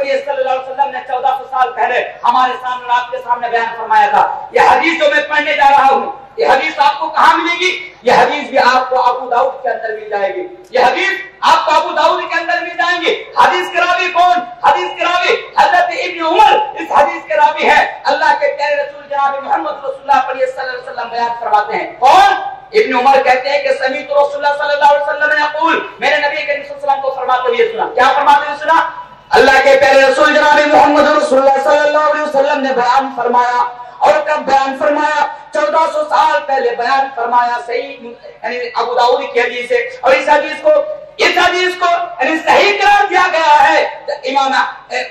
ये वसल्लम ने 1400 साल पहले हमारे सामने आपके सामने बयान फरमाया था। यह हदीस जो मैं पढ़ने जा रहा हूँ ये हदीस आपको कहाँ मिलेगी? यह हदीस भी आपको अबू दाऊद के अंदर मिल जाएगी। यह हदीस आपको अबू दाऊद के अंदर मिल जाएँगे। हदीस के रावी कौन? हदीस के रावी हज़रत इब्न उमर। इस हदीस के रावी है। अल्लाह प्यारे रसूल जनाब मोहम्मद रसूलुल्लाह बयान फरमाते हैं। कौन इब्न उमर कहते हैं कि समी तो रसूलुल्लाह सल्लल्लाहु अलैहि वसल्लम ने मैंने नबी करीम सल्लल्लाहु अलैहि वसल्लम को फरमाते हुए सुना। क्या फरमाते हुए सुना? अल्लाह के प्यारे रसूल जनाब मोहम्मद रसूलुल्लाह सल्लल्लाहु अलैहि वसल्लम ने बयान फरमाया और कब बयान फरमाया? 1400 साल पहले बयान फरमाया सही यानी अबू दाऊद की हदीस है और इस हदीस को इस हदीस को यानी सही करार दिया गया है। इमाम ए,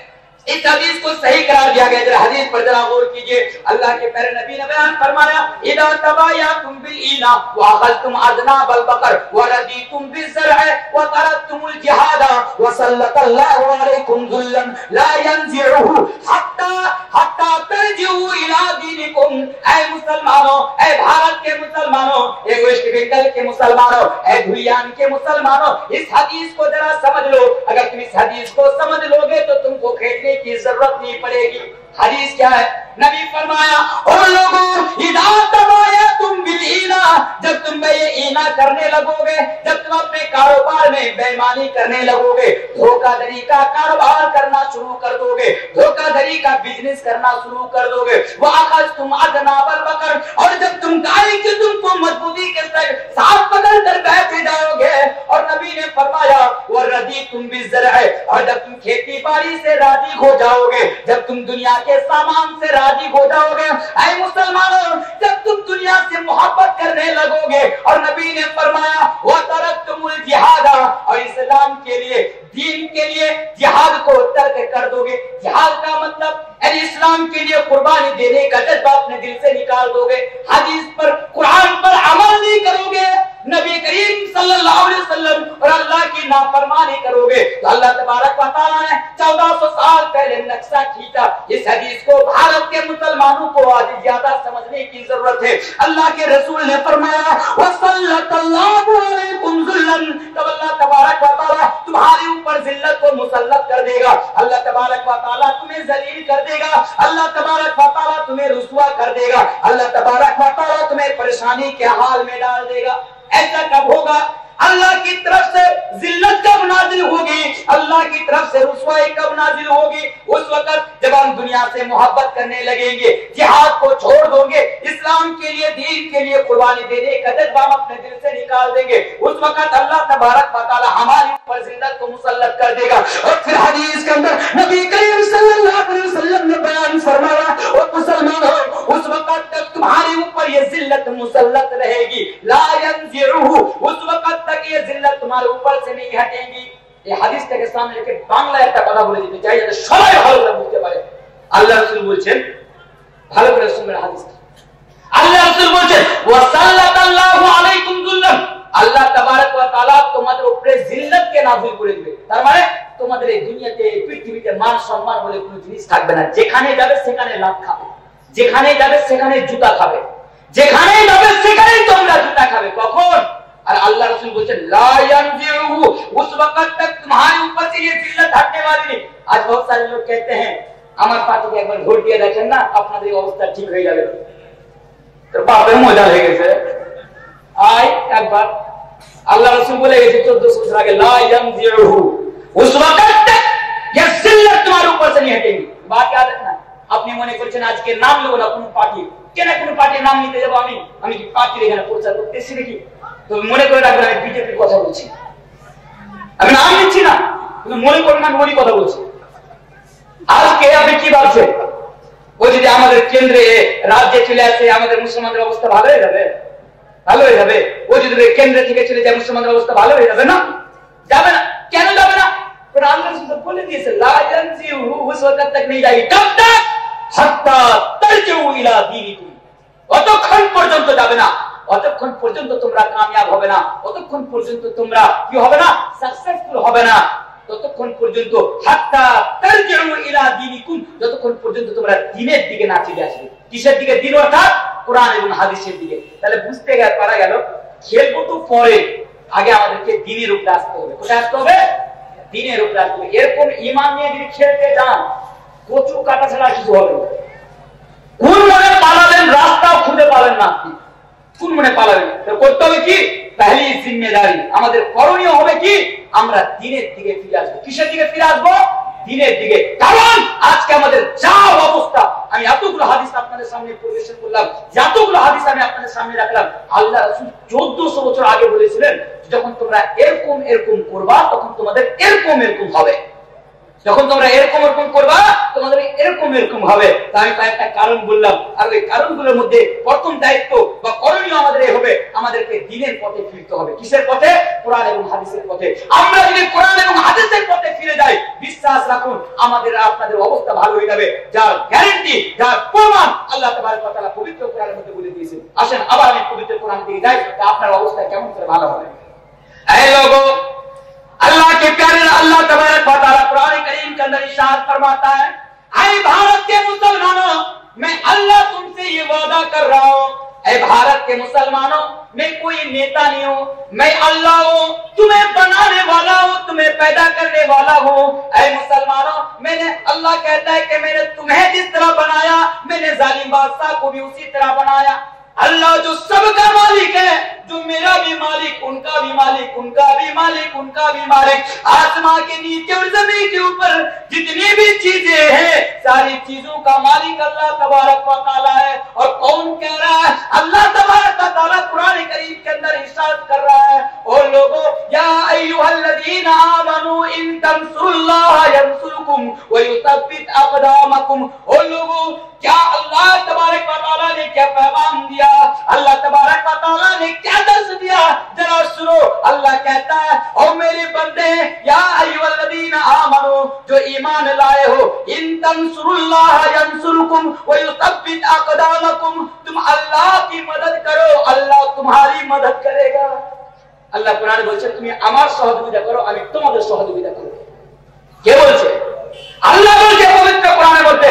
इस हदीस को सही करार दिया गया। जरा हदीस पर जरा गौर कीजिए। अल्लाह के प्यारे नबी ने बयान फरमाया, इदा तबाया तुम बिल ईना वाखलतुम अदना बल बकर वा रदी तुम बिल वरदीतुम बिजरअ वतरतुम अल जिहाद वा सल्लत अल्लाह अलैकुम जुल्लन ला यंजिहु हत्ता हत्ता तजू इला दीनिकुम। ऐ मुसलमानो, ऐ भारत के मुसलमानों ए वेस्ट बंगाल के मुसलमानो, ऐ धुरियान के मुसलमानो, इस हदीस को जरा समझ लो। अगर तुम इस हदीस को समझ लोगे तो तुमको खेलने की ज़रूरत नहीं पड़ेगी। हदीस क्या है? नबी फरमाया और लोगों, इदा तबाया तुम बिलीना जब तुम ये ईना करने लगोगे, जब तुम अपने कारोबार में बेईमानी करने लगोगे, धोखाधड़ी का कारोबार करना शुरू कर दोगे, धोखाधड़ी का बिज़नेस करना शुरू कर दोगे, वाखज तुम अदनाबल बकर। और जब तुम गाय की तुमको मजबूती के साथ पकड़ कर बैठे जाओगे, और नबी ने फरमाया, वो रदी तुम भी जरा है। और जब तुम खेती बाड़ी से राज़ी हो जाओगे, जब तुम दुनिया के सामान से राज़ी हो जाओगे। आए मुसलमानों, जब तुम दुनिया से मोहब्बत करने लगोगे और नबी ने फरमाया वो तरक तुम जिहादा, और इस्लाम के लिए दीन के लिए जिहाद को तर्क कर दोगे। जिहाद का मतलब इस्लाम के लिए कुर्बानी देने का जज्बा अपने दिल से निकाल दोगे। हदीस पर, कुरान पर अमल नहीं करोगे। नबी करीम सल्लल्लाहु अलैहि वसल्लम और अल्लाह की नाफरमानी करोगे। तो अल्लाह तबारक तआला ने 1400 साल पहले नक्शा खींचा। इस हदीस को भारत के मुसलमानों को आज ज़्यादा समझने की ज़रूरत है। अल्लाह के रसूल ने फरमाया वसल्लल्लाहु अलैकुम जुल्लन। तब अल्लाह तबारक तआला तुम्हारे ऊपर जिल्लत को मुसलत कर देगा। अल्लाह तबारक वाला तुम्हें जलील कर देगा। अल्लाह तबारक वाला तुम्हें रुसवा कर देगा। अल्लाह तबारक वाली तुम्हें परेशानी के हाल में डाल देगा। ऐसा कब होगा? अल्लाह की तरफ़ से जिल्लत कब नाजिल होगी? अल्लाह की तरफ़ से रुसवाई कब नाजिल होगी? उस वक्त जब हम दुनिया से मोहब्बत करने लगेंगे, जिहाद को छोड़ दोगे, इस्लाम के लिए, दीन के लिए कुर्बानी देने का जज्बा हम अपने दिल से निकाल देंगे, उस वक्त अल्लाह तबारक तआला हमारे ऊपर जिल्लत को मुसल्लत कर देगा। और फिर हदीस के अंदर नबी करीम सल्लल्लाहु ने बयान फरमाया और मुसलमानों उस वक्त तक तुम्हारे ऊपर ये जिल्लत मुसल्लत रहेगी। ला उस वक्त তোমার উপর নেই এই হাদিসটাকে সামনে রেখে একটা কথা বলে দিতে চাই, যাতে সবাই ভালো করে বুঝতে পারে। আল্লাহ ভালো করে আল্লাহ আলাইকুম আল্লাহ তাবারক ওয়া তাআলা তোমাদের উপরে করে দিবে তার মানে তোমাদের এই দুনিয়াতে পৃথিবীতে মান সম্মান বলে কোনো জিনিস থাকবে না। যেখানে যাবে, সেখানে লাভ খাবে। যেখানে যাবে, সেখানে জুতা খাবে। যেখানেই যাবে, সেখানেই তোমরা জুতা খাবে। কখন? और अल्लाह रसूल बोलते ला यंजिहु उस वक्त तक तुम्हारे ऊपर से ये जिल्लत हटने वाली नहीं आज बहुत सारे लोग कहते हैं আমার পার্টিকে একবার ভোট দিয়ে দেখেন না আপনাদের এই অবস্থা ঠিক হয়ে যাবে তো বাপের মজা হয়ে গেছে আয় একবার আল্লাহ রসুল বলে গেছে চোদ্দশো বছর আগে লা यंजिहु उस वक्त तक ये जिल्लत तुम्हारे ऊपर से नहीं हटेगी बात याद रखना আপনি মনে করছেন আজকে নাম নেবো না কোন পার্টি কেন কোন পার্টির নাম নিতে যাবো আমি আমি কি পার্টির এখানে প্রচার করতে এসেছি নাকি মনে করে রাখবেন, আমি বিজেপির কথা বলছি। আমি নাম নিচ্ছি না, কিন্তু মনে করেন, আমি ওরই কথা বলছি। আজকে আপনি কি ভাবছেন? ও যদি আমাদের কেন্দ্রে রাজ্যে চলে আসে আমাদের মুসলমানদের অবস্থা ভালো হয়ে যাবে? ভালো হয়ে যাবে? ও যদি কেন্দ্রে থেকে চলে যায়, মুসলমানদের অবস্থা ভালো হয়ে যাবে না? যাবে না। কেন যাবে না? আল্লাহ পর্যন্ত যাবে না। অতক্ষণ পর্যন্ত তোমরা কামিয়াব হবে না। অতক্ষণ পর্যন্ত তোমরা কি হবে না? সাকসেসফুল হবে না। ততক্ষণ পর্যন্ত হাত্তা ইলা দীনিকুম। যতক্ষণ পর্যন্ত তোমরা দ্বীনের দিকে না চলে আসবে। কিসের দিকে? দ্বীন অর্থাৎ কোরআন এবং হাদিসের দিকে। তাহলে বুঝতে গেলে, পারা গেল, খেলব তো পরে। আগে আমাদেরকে দ্বীনের উপরে আসতে হবে। কোথায় আসতে হবে? দ্বীনের উপরে আসতে হবে। এরকম ইমান নিয়ে যদি খেলতে যান, কচু কাটা ছাড়া কিছু হবে কোন মনে পালাবেন রাস্তাও খুঁজে পাবেন না আপনি। কোন মনে পালাবেন করতে হবে কি? পেহলি জিম্মেদারি। আমাদের করণীয় হবে কি? আমরা দিনের দিকে ফিরে আসব। কিসের দিকে ফিরে আসব? দিনের দিকে। কারণ আজকে আমাদের যা অবস্থা, আমি এতগুলো হাদিস আপনাদের সামনে পরিবেশন করলাম যতগুলো হাদিস আমি আপনাদের সামনে রাখলাম। আল্লাহ রাসূল চোদ্দশো বছর আগে বলেছিলেন, যখন তোমরা এরকম এরকম করবা, তখন তোমাদের এরকম এরকম হবে। যখন তোমরা এরকম এরকম করবা, তোমাদের এরকম এরকম হবে। আমি কয়েকটা কারণ বললাম। আর ওই কারণগুলোর মধ্যে প্রথম দায়িত্ব বা করণীয় আমাদের হবে, আমাদেরকে দিনের পথে ফিরতে হবে। কিসের পথে? কোরআন এবং হাদিসের পথে। আমরা যদি কোরআন এবং হাদিসের পথে ফিরে যাই, বিশ্বাস রাখুন, আমাদের আপনাদের অবস্থা ভালো হয়ে যাবে। যার গ্যারেন্টি যার প্রমাণ আল্লাহ তাআলা পবিত্র কোরআনের মধ্যে বলে দিয়েছেন। আসেন, আবার আমি পবিত্র কোরআন দিয়ে যাই তা আপনার অবস্থা কেমন করে ভালো হবে? এই লোগো अल्लाह के प्यारे अल्लाह तबारक व कुरान करीम के अंदर इरशाद फरमाता है ऐ भारत के मुसलमानों, मैं अल्लाह तुमसे ये वादा कर रहा हूँ ऐ भारत के मुसलमानों, मैं कोई नेता नहीं हूँ, मैं अल्लाह हूँ, तुम्हें बनाने वाला हूँ, तुम्हें पैदा करने वाला हूँ। ऐ मुसलमानों, मैंने अल्लाह कहता है कि मैंने तुम्हें जिस तरह बनाया, मैंने जालिम बादशाह को भी उसी तरह बनाया। अल्लाह जो सबका मालिक है जो मेरा भी मालिक, उनका भी मालिक, उनका भी मालिक, उनका भी मालिक। आसमां के नीचे और ज़मीन के ऊपर जितनी भी चीज़ें हैं, सारी चीज़ों का मालिक अल्लाह तबारक व तआला है। और कौन कह रहा है? अल्लाह तबारक व तआला कुरान करीम के अंदर इरशाद कर रहा है। और लोगों, या अय्युहल्लज़ीना आमनू इन तंसुरुल्लाह यंसुरकुम व युसब्बित अक़दामकुम। और लोगों क्या अल्लाह तबारक व तआला ने क्या पैगाम दिया अल्लाह तबारक व तआला ने क्या दर्श दिया जरा सुनो अल्लाह कहता है और मेरे बंदे या अय्युहल्लज़ीना आमनू जो ईमान लाए हो इन तंसुरुल्लाह यंसुरकुम व युसब्बित अक़दामकुम तुम अल्लाह की मदद करो अल्लाह तुम्हारी मदद करेगा আল্লাহ কোরআনে বলছে তুমি আমার সহযোগিতা করো আমি তোমাদের সহযোগিতা করব কে বলছে আল্লাহ বলছে পবিত্র কোরআনে বলতে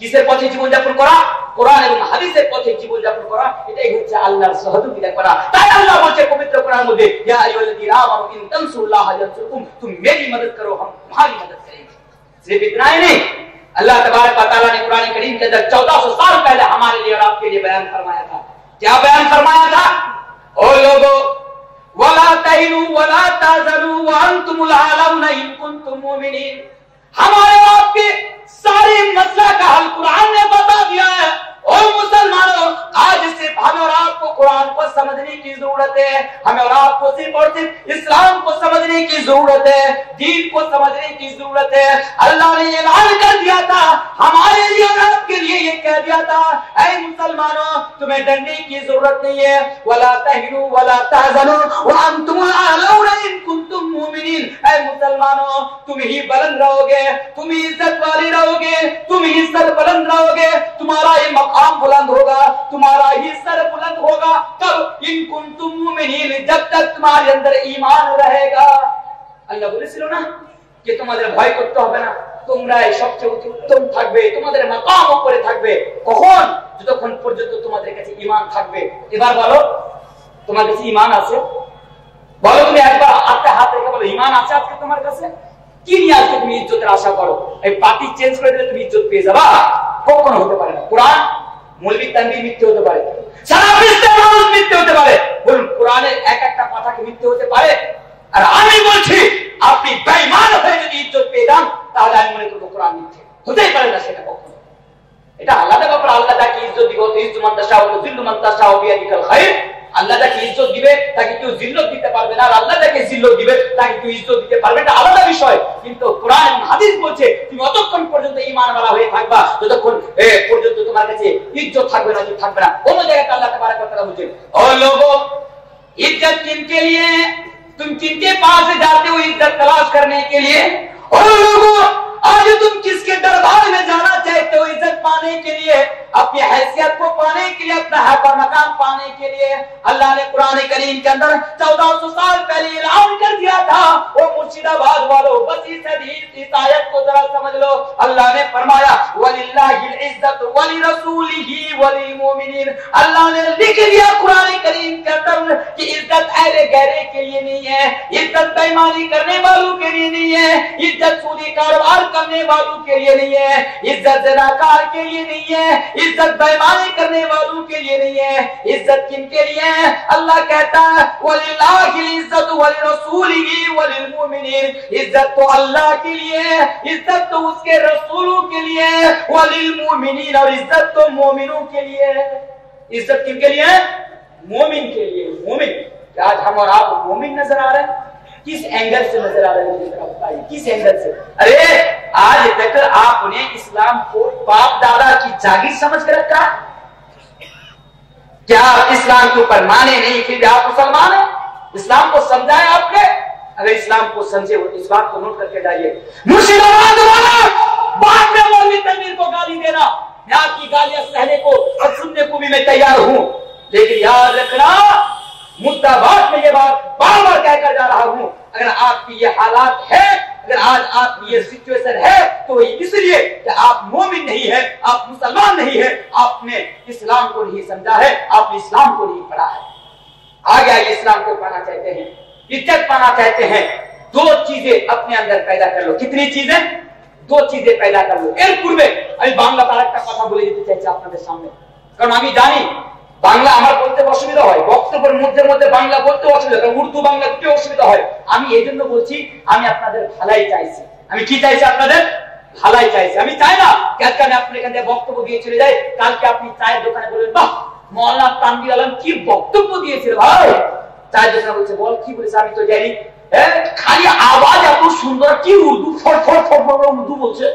কিসের পথে জীবন যাপন করা কোরআন এবং হাদিসের পথে জীবন যাপন করা এটাই হচ্ছে আল্লাহর সহযোগিতা করা তাই আল্লাহ বলছে পবিত্র কোরআন মধ্যে ইয়া আইয়ুহাল্লাযীনা আমানু ইন তানসুরুল্লাহ ইয়ানসুরকুম तुम मेरी मदद करो हम तुम्हारी मदद करेंगे सिर्फ इतना ही नहीं अल्लाह तबारक व तआला ने कुरान करीम के अंदर 1400 साल पहले हमारे लिए और आपके लिए बयान फरमाया था क्या बयान फरमाया था ओ लोगों वला तहिनु वला ताजनु व अंतुमुल आलौना इन कुंतुम मुमिनीन हमारे आपके सारे मसला का हल कुरान ने बता दिया है। और मुसलमानों, आज सिर्फ़ हमें और आपको कुरान को समझने की ज़रूरत है। हमें और आपको सिर्फ़ और सिर्फ़ इस्लाम को समझने की ज़रूरत है। दीन को समझने की ज़रूरत है। अल्लाह ने ये ऐलान कर दिया था। हमारे लिए और आपके लिए ये कह दिया था। ऐ मुसलमानों, तुम्हें डरने की ज़रूरत नहीं है। वला तहनु, वला तहजनु, व अंतुम आलौना इन कुंतुम मुमिनीन। ऐ मुसलमानों, तुम ही बुलंद रहोगे, तुम ही इज़्ज़त वाले रहोगे, तुम ही सर बुलंद रहोगे। तुम्हारा ये मकाम बुलंद होगा तुम्हारा ही सर बुलंद होगा कब इन कुंतुम मुमिनीन जब तक तुम्हारे अंदर ईमान रहेगा আল্লাহ বলেছিল না যে তোমাদের ভয় করতে হবে না তোমরা সবচেয়ে অতি উত্তম থাকবে তোমাদের মাকাম উপরে থাকবে কখন যতক্ষণ পর্যন্ত তোমাদের কাছে ঈমান থাকবে এবার বলো তোমার কাছে ঈমান আছে বলো তুমি একবার হাতে হাত রেখে বলো ঈমান আছে আজকে তোমার কাছে কি নিয়ে আজকে তুমি ইজ্জতের আশা করো এই পার্টি চেঞ্জ করে দিলে তুমি ইজ্জত পেয়ে যাবা কখনো হতে পারে না কোরআন মৌলবী তানবীর মিথ্যে হতে পারে। সারা বিশ্বের মানুষ মিথ্যে হতে পারে। বলুন, কোরআনে এক একটা কথাকে মিথ্যে হতে পারে? আর আমি বলছি, আপনি বেইমান হয়ে যদি ইজ্জত পেয়ে যান, তাহলে আমি মনে করব কোরআন মিথ্যে। হতেই পারে না সেটা কখনো। এটা আলাদা ব্যাপার, আল্লাহ যাকে ইজ্জত দিব। তো শাহ ও জিল্লু মান্তাসা ও বিয়াদিকাল খায়র আল্লাহ যাকে ইজ্জত দিবে তাকে কেউ জিল্লত দিতে পারবে না আর আল্লাহ যাকে জিল্লত দিবে তাকে কেউ ইজ্জত দিতে পারবে এটা আলাদা বিষয় কিন্তু কোরআন এবং হাদিস বলছে তুমি অতক্ষণ পর্যন্ত ঈমানওয়ালা হয়ে থাকবা যতক্ষণ এ পর্যন্ত তোমার কাছে ইজ্জত থাকবে না ইজ্জত থাকবে না অন্য জায়গায় আল্লাহ তাবারক ওয়া তাআলা বলছেন ও লোগো इज्जत किनके लिए तुम किनके पास जाते हो इज्जत तलाश करने के लिए और लोगों आज तुम किसके दरबार में जाना चाहते हो इज़्ज़त पाने के लिए? अपनी हैसियत को पाने के लिए, अपना हक और मकाम पाने के लिए। अल्लाह ने कुरान करीम के अंदर चौदह सौ साल पहले ऐलान कर दिया था वो मुर्शिदाबाद वालों, बस इस हदीस इस आयत को जरा समझ लो। अल्लाह ने फरमाया, वलिल्लाहिल इज़्ज़त वली रसूलिही वलिल मोमिनीन अल्लाह ने लिख दिया कुरान करीम के अंदर कि इज़्ज़त अहले गहरे के लिए नहीं है, इज़्ज़त बेईमानी करने वालों के लिए नहीं है, इज़्ज़त सूदी कारोबार करने वालों के लिए नहीं है, इज़्ज़त जनाकार के लिए नहीं है, इज़्ज़त बेईमानी करने वालों के लिए नहीं है, इज़्ज़त किन के लिए है? अल्लाह कहता है इज़्ज़त इज़्ज़त तो अल्लाह के लिए इज़्ज़त तो उसके रसूलों के लिए है और इज़्ज़त तो मोमिनों के लिए है। इज़्ज़त किन के लिए है? मोमिन के लिए। मोमिन आज हम और आप मोमिन नज़र आ रहे हैं। किस एंगल से नज़र आ रहे हैं? किस एंगल से? अरे, आज तक आपने इस्लाम को बाप दादा की जागीर समझ कर रखा है? क्या आप इस्लाम के ऊपर माने नहीं, फिर भी आप मुसलमान हैं? इस्लाम को समझाए आपने? अगर इस्लाम को समझे हो तो इस बात को नोट करके जाइए मुर्शिदाबाद वाला, बाद में मौलवी तनवीर को गाली देना। मैं आपकी गालियाँ सहने को और सुनने को भी मैं तैयार हूँ। लेकिन याद रखना मुद्दा बात में ये बात बार बार कहकर जा रहा हूं अगर आपकी ये हालात है अगर आज आपकी ये सिचुएशन है तो इसलिए कि आप मोमिन नहीं है आप मुसलमान नहीं है आपने इस्लाम को नहीं समझा है आपने इस्लाम को नहीं पढ़ा है आगे आगे इस्लाम को पाना चाहते हैं इज्जत पाना चाहते हैं दो चीजें अपने अंदर पैदा कर लो कितनी चीजें दो चीजें पैदा कर लो এর পূর্বে আমি বাংলা তার একটা কথা বলে দিতে চাইছি আপনাদের সামনে কারণ আমি জানি বাংলা আমার বলতে অসুবিধা হয়, বক্তব্যের মধ্যে মধ্যে বাংলা বলতে অসুবিধা, কারণ উর্দু বাংলা দুটো অসুবিধা হয়। আমি এই জন্য বলছি, আমি আপনাদের ভালাই চাইছি। আমি কি চাইছি আপনাদের? ভালাই চাইছি। আমি চাই না কালকে আমি আপনার এখান থেকে বক্তব্য দিয়ে চলে যাই কালকে আপনি চায়ের দোকানে বলবেন বাহ, মৌলানা তানবির আলম কি বক্তব্য দিয়েছিল ভাই? চায়ের দোকানে বলছে, বল, কি বলেছে আমি তো জানি। খালি আওয়াজ এত সুন্দর, কি উর্দু ফট ফট ফট ফট উর্দু বলছে?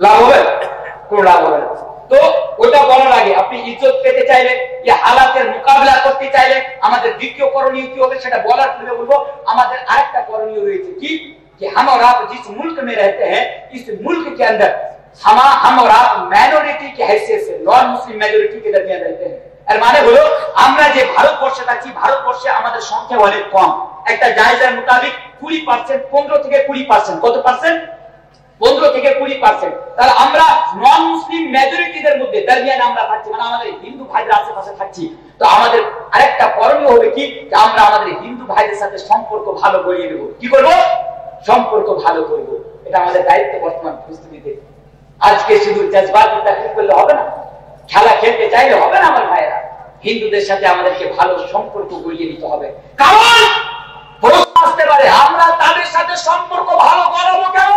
লাভ হবে? কোন লাভ হবে না। তো ওটা বলার আগে আপনি ইজ্জত পেতে চাইলে যে হালাতের মোকাবিলা করতে চাইলে আমাদের দ্বিতীয় করণীয় কি হবে সেটা বলার পূর্বে বলবো আমাদের আরেকটা করণীয় রয়েছে কি कि हम और आप जिस मुल्क में रहते हैं इस मुल्क के अंदर हम हम और आप মাইনরিটি की हैसियत से নন মুসলিম মেজরিটি के दरमियान रहते हैं এর মানে হলো আমরা যে ভারতবর্ষে থাকি ভারতবর্ষে আমাদের সংখ্যা অনেক কম একটা জায়গার মোতাবেক কুড়ি পার্সেন্ট পনেরো থেকে কুড়ি পার্সেন্ট কত পার্সেন্ট পনেরো থেকে কুড়ি পার্সেন্ট তাহলে আমরা নন মুসলিম মেজরিটিদের মধ্যে, দরমিয়ান আমরা থাকছি মানে আমাদের হিন্দু ভাইদের আশেপাশে থাকছি। তো আমাদের আরেকটা করণীয় হবে কি? যে আমরা আমাদের হিন্দু ভাইদের সাথে সম্পর্ক ভালো গড়িয়ে দেবো। কি করব? সম্পর্ক ভালো করব। এটা আমাদের দায়িত্ব বর্তমান প্রস্তুতিতে আজকে শুধু জজবাত তাকলিফ করলে হবে না, খেলা খেলতে চাইলে হবে না আমার ভাইয়েরা। হিন্দুদের সাথে আমাদেরকে ভালো সম্পর্ক গড়িয়ে দিতে হবে। কারণ আসতে পারে। আমরা তাদের সাথে সম্পর্ক ভালো করাবো কেন?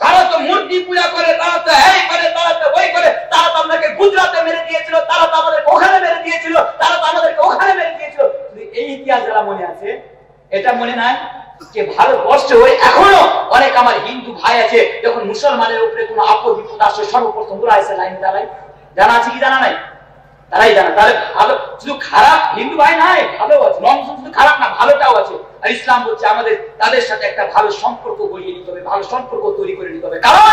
তারা তো মূর্তি পূজা করে, তারা তো এই করে, তারা তো ওই করে, তারা তো আপনাকে গুজরাটে মেরে দিয়েছিল, তারা তো আমাদেরকে ওখানে মেরে দিয়েছিল, তারা তো আমাদেরকে ওখানে মেরে দিয়েছিল। এই ইতিহাস যারা মনে আছে, এটা মনে নাই যে ভারতবর্ষে ওই এখনও অনেক আমার হিন্দু ভাই আছে, যখন মুসলমানের উপরে কোনো আপদ বিপদ আসে সর্বপ্রথম ওরা এসে লাইন দাঁড়ায় জানা আছে কি জানা নাই? তারাই জানে। তাহলে ভালো শুধু খারাপ হিন্দু ভাই নাই, ভালো আছে। নন শুধু খারাপ না, ভালোটাও আছে। আর ইসলাম বলছে আমাদের তাদের সাথে একটা ভালো সম্পর্ক গড়িয়ে নিতে হবে ভালো সম্পর্ক তৈরি করে নিতে হবে। কারণ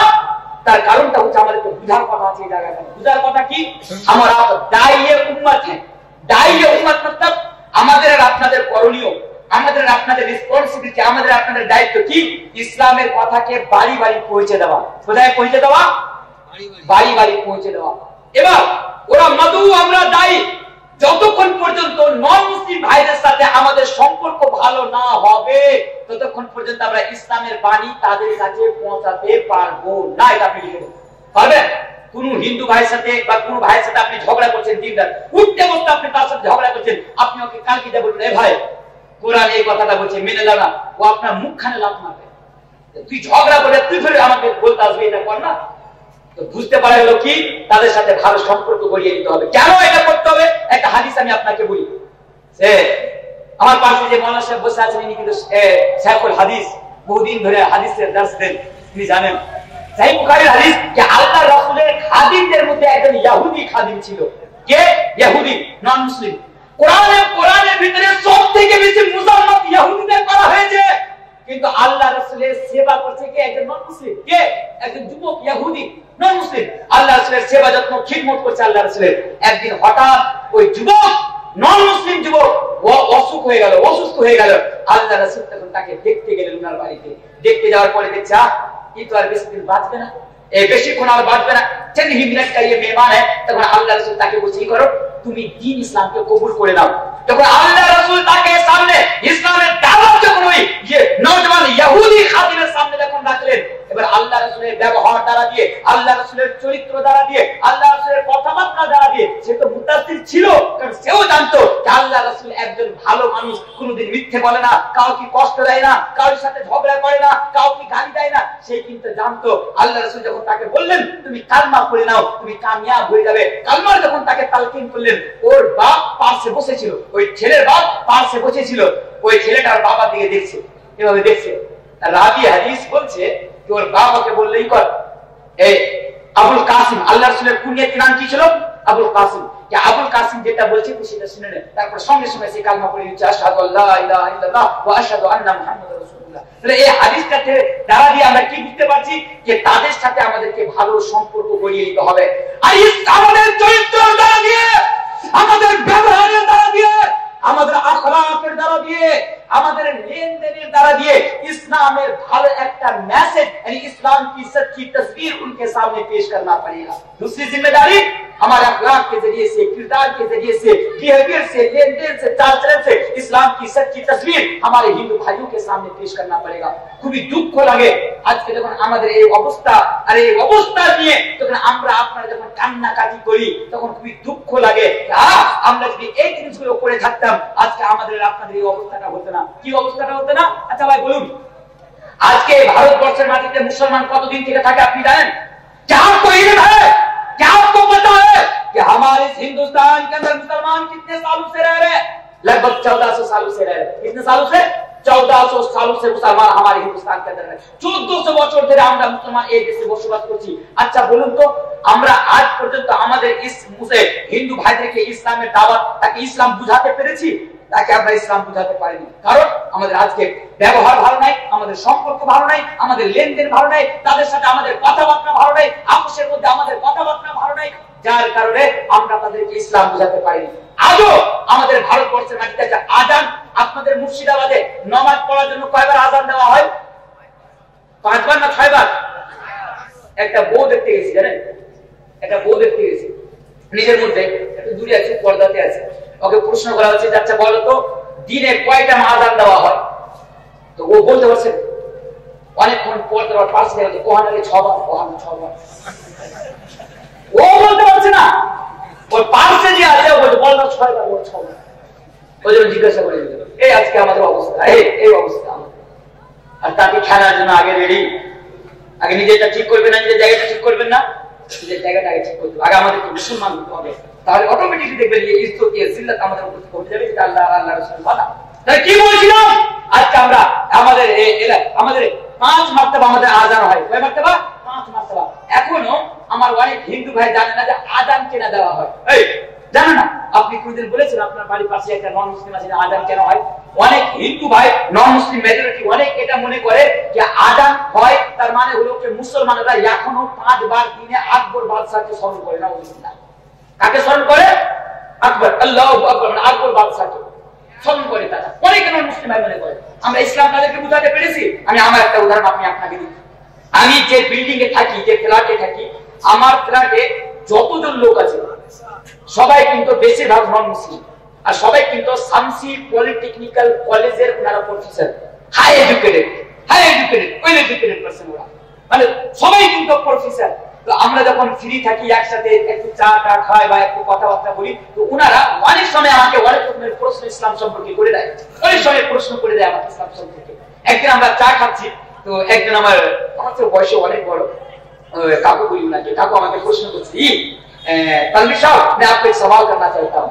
তার কারণটা হচ্ছে আমাদের তো বুঝার কথা আছে এই জায়গাটা বুঝার কথা কি? আমার দায়ী উম্মত হ্যাঁ। দায়ী উম্মত মতলব আমাদের আর আপনাদের করণীয় আমাদের আপনাদের রেসপন্সিবিলিটি আমাদের আপনাদের দায়িত্ব কি? ইসলামের কথাকে বাড়ি বাড়ি পৌঁছে দেওয়া। কোথায় পৌঁছে দেওয়া? বাড়ি বাড়ি। পৌঁছে দেওয়া। এবার ওরা মধু আমরা দায়ী। যতক্ষণ পর্যন্ত নন মুসলিম ভাইদের সাথে আমাদের সম্পর্ক ভালো না হবে, ততক্ষণ পর্যন্ত আমরা ইসলামের বাণী তাদের কাছে পৌঁছাতে পারব না, এটা আপনি লিখে পারবেন কোন হিন্দু ভাইয়ের সাথে বা কোন ভাইয়ের সাথে আপনি ঝগড়া করছেন দিন রাত উঠতে বসতে আপনি তার সাথে ঝগড়া করছেন, আপনি ওকে কালকে যা বলবেন ভাই, কোরআন এই কথাটা বলছে, মেনে না। ও আপনার মুখখানে লাভ মারবে। তুই ঝগড়া করে তুই ফেরে আমাকে বলতে আসবি, এটা কর না। বুঝতে পারা গেল কি? তাদের সাথে ভালো সম্পর্ক গড়িয়ে দিতে হবে। কেন এটা করতে হবে? একটা হাদিস আমি আপনাকে বলি। সে আমার পাশে যে সাহেব বসে আছেন, ইনি কিন্তু সাহেবুল হাদিস। বহুদিন ধরে হাদিসের দাস দেন। তিনি জানেন সাহিব বুখারীর হাদিস যে আল্লাহ রাসূলের খাদিমদের মধ্যে একজন ইহুদি খাদিম ছিল। কে? ইহুদি নন মুসলিম কোরআনে, কোরআনের ভিতরে সবথেকে বেশি মুসলমান ইহুদিদের করা হয়েছে। কিন্তু আল্লাহ রাসূলের সেবা করছে কে? একজন নন মুসলিম কে? একজন যুবক ইহুদি আর বাঁচবে না। ইয়ে তখন আল্লাহ রসুল তাকে করো? তুমি দিন ইসলামকে কবুল করে নাও। তখন আল্লাহ রসুল তাকে সামনে ইসলামের দাওয়াত যখন ওই ইয়ে নজওয়ান ইয়াহুদি খাদিমের সামনে যখন রাখলেন এবার আল্লাহ রাসূলের ব্যবহার দ্বারা দিয়ে, আল্লাহ রাসূলের চরিত্র দ্বারা দিয়ে, আল্লাহ রাসূলের কথাবার্তা দ্বারা দিয়ে সে তো মুতাসির ছিল, কারণ সেও জানতো যে আল্লাহ রাসূল একজন ভালো মানুষ, কোনোদিন মিথ্যে বলে না, কাউকে কষ্ট দেয় না, কারোর সাথে ঝগড়া করে না, কাউকে গালি দেয় না, সে কিন্তু জানতো আল্লাহ রাসূল যখন তাকে বললেন, তুমি কালমা পড়ে নাও, তুমি কামিয়াব হয়ে যাবে। কালমার যখন তাকে তালকিন করলেন, ওর বাপ পাশে বসেছিল, ওই ছেলের বাপ পাশে বসেছিল, ওই ছেলেটার বাবার দিকে দেখছে। এভাবে দেখছে। রাবি হাদিস বলছে যে ওর বললেই কর। আবুল কাসিম আল্লাহ নাম কি ছিল? আবুল কাসিম। আবুল কাসিম যেটা বলছে সেটা শুনে নে। তারপর সঙ্গে সঙ্গে কালমা পড়ে দিচ্ছে দিয়ে আমরা কি যে তাদের সাথে আমাদেরকে ভালো সম্পর্ক গড়িয়ে নিতে হবে। চরিত্র আমাদের আমাদের লেনদেনের দ্বারা দিয়ে ইসলামের ভালো একটা मैसेज यानी इस्लाम की सच्ची तस्वीर उनके सामने पेश करना पड़ेगा दूसरी जिम्मेदारी हमारे अखलाक के जरिए से किरदार के जरिए से बिहेवियर से लेन देन से चाल चलन से इस्लाम की सच्ची तस्वीर हमारे हिंदू भाइयों के सामने पेश करना पड़ेगा খুবই দুঃখ লাগে আজকে যখন আমাদের এই অবস্থা আর এই অবস্থা নিয়ে তখন আমরা আপনারা যখন কান্নাকাটি করি তখন খুবই দুঃখ লাগে আহ, আমরা যদি এই জিনিসগুলো করে থাকতাম আজকে আমাদের আর আপনাদের এই অবস্থাটা হতো না কি অবস্থাটা হতো না আচ্ছা ভাই বলুন আজকে ভারতবর্ষের মাটিতে মুসলমান কতদিন থেকে থাকে আপনি জানেন क्या आपको इल्म है क्या आपको पता है कि हमारे इस हिंदुस्तान के अंदर मुसलमान कितने सालों से रह रहे हैं लगभग चौदह सौ सालों से रह रहे हैं कितने सालों से চৌদহ সালোं से মুসলমান हमारे हिंदुस्तान के अंदर চোদ্দশো বছর ধরে আমরা মুসলমান এই দেশে বসবাস করছি আচ্ছা বলুন তো আমরা আজ পর্যন্ত আমাদের ইস মুসে হিন্দু ভাইদেরকে ইসলামের দাওয়াত তাকে ইসলাম বুঝাতে পেরেছি তাকে আমরা ইসলাম বুঝাতে পারিনি। কারণ আমাদের আজকে ব্যবহার ভালো নাই, আমাদের সম্পর্ক ভালো নাই, আমাদের লেনদেন ভালো নাই, তাদের সাথে আমাদের কথাবার্তা ভালো নাই, আপোষের মধ্যে আমাদের কথাবার্তা ভালো নাই, যার কারণে আমরা তাদেরকে ইসলাম বুঝাতে পারিনি। আজও আমাদের ভারতবর্ষের মাটিতে একটা আজান আপনাদের মুর্শিদাবাদে নমাজ পড়ার জন্য কয়বার আজান দেওয়া হয়? পাঁচবার না ছয়বার? একটা বউ দেখতে গেছি, জানেন? একটা বউ দেখতে গেছি। নিজের মধ্যে একটু দূরে আছে, পর্দাতে আছে। ওকে প্রশ্ন করা হচ্ছে আচ্ছা বলো তো, দিনে কয়টা আজান দেওয়া হয়? তো ও বলতে পারছে। অনেকক্ষণ পর তোমার পাশে গেছে কোহান আগে ছবার কোহান ছবার ও বলতে পারছে না। ওর পাশে যে আছে ও বলছে, বল না ছয়বার বল ছবার ওই জন্য জিজ্ঞাসা করে দিল, এই আজকে আমাদের অবস্থা, এই এই অবস্থা আর তাকে খেলার জন্য আগে রেডি আগে নিজেরটা ঠিক করবেন না, নিজের জায়গাটা ঠিক করবেন না, নিজের জায়গাটা আগে ঠিক করতে। আগে আমাদেরকে মুসলমান হতে হবে। তাহলে অটোমেটিকলি দেখবেন যে ইজ্জত দিয়ে জিল্লাত আমাদের উপর করতে যাবে, যেটা আল্লাহ আর আল্লাহ রাসূল বলা। তাহলে কি বলছিলাম? আজকে আমরা আমাদের আমাদের পাঁচ মার্তবা আমাদের আজান হয়। কয় মার্তবা? পাঁচ মার্তবা। এখনও আমার অনেক হিন্দু ভাই জানে না যে আজান কেনা দেওয়া হয়। এই, জানে না? আপনি কোনদিন বলেছেন আপনার বাড়ির পাশে একটা নন মুসলিম আছে, আজান কেন হয়? অনেক হিন্দু ভাই নন মুসলিম মেজরিটি অনেক এটা মনে করে যে আজান হয়, তার মানে হলো যে মুসলমানরা এখনও পাঁচবার দিনে আকবর বাদশাহকে স্মরণ করে না। কাকে স্মরণ করে আকবর, আল্লাহ আকবর মানে আকবর বাদশাহকে স্মরণ করে তারা। অনেক মুসলিম ভাই মনে করে আমরা ইসলাম তাদেরকে বুঝাতে পেরেছি, আমি আমার একটা উদাহরণ আপনি আপনাকে দিই। আমি যে বিল্ডিং এ থাকি, যে ফ্ল্যাটে থাকি, আমার ফ্ল্যাটে যতজন লোক আছে, সবাই কিন্তু বেশিরভাগ নন মুসলিম। আর সবাই কিন্তু শামসি পলিটেকনিক্যাল কলেজের ওনারা professor high educated high educated well educated ওরা। মানে সবাই কিন্তু প্রফেসর তো আমরা যখন ফ্রি থাকি একসাথে একটু চা টা খাই বা একটু কথাবার্তা বলি তো ওনারা অনেক সময় আমাকে অনেক রকমের প্রশ্ন ইসলাম সম্পর্কে করে দেয় অনেক সময় প্রশ্ন করে দেয় আমাকে ইসলাম সম্পর্কে একদিন আমরা চা খাচ্ছি তো একজন আমার আমার তো বয়সে অনেক বড় अ, काकू बोली उन्हें कि काकू हमें प्रश्न पूछ रही तलवी साहब मैं आपको एक सवाल करना चाहता हूँ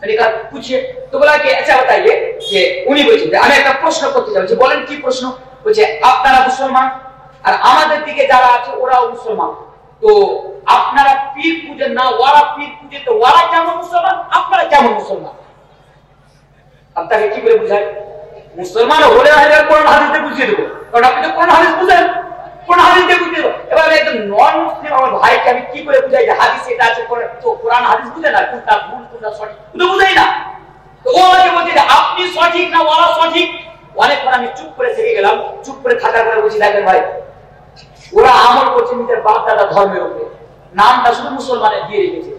मैंने कहा पूछिए तो बोला कि अच्छा बताइए कि উনি বলছেন যে আমি একটা প্রশ্ন করতে চাই বলছি, বলেন কি প্রশ্ন বলছে আপনারা মুসলমান আর আমাদের দিকে যারা আছে ওরাও মুসলমান তো আপনারা পীর না ওরা পীর তো ওরা কেমন মুসলমান? আপনারা কেমন মুসলমান? আপনাকে কি করে বুঝায়? মুসলমান হলে কোরআন হাদিসে বুঝিয়ে দেবো। কারণ আপনি তো কোরআন হাদিস বুঝেন। কোরআন হাদিস বুঝিয়ে দেবো। এবার একজন নন মুসলিম আমার ভাইকে আমি কি করে বুঝাই যে হাদিস এটা আছে তো কোরআন হাদিস বুঝে না? কোনটা ভুল, কোনটা সঠিক? বুঝাই না। তো ও আমাকে বলছে আপনি সঠিক না ওরা সঠিক? অনেকক্ষণ আমি চুপ করে থেকে গেলাম। চুপ করে থাকার পরে বলছি, দেখেন ভাই ওরা আমল করছে নিজের বাপ দাদা ধর্মের উপরে। নামটা শুধু মুসলমানের দিয়ে রেখেছে।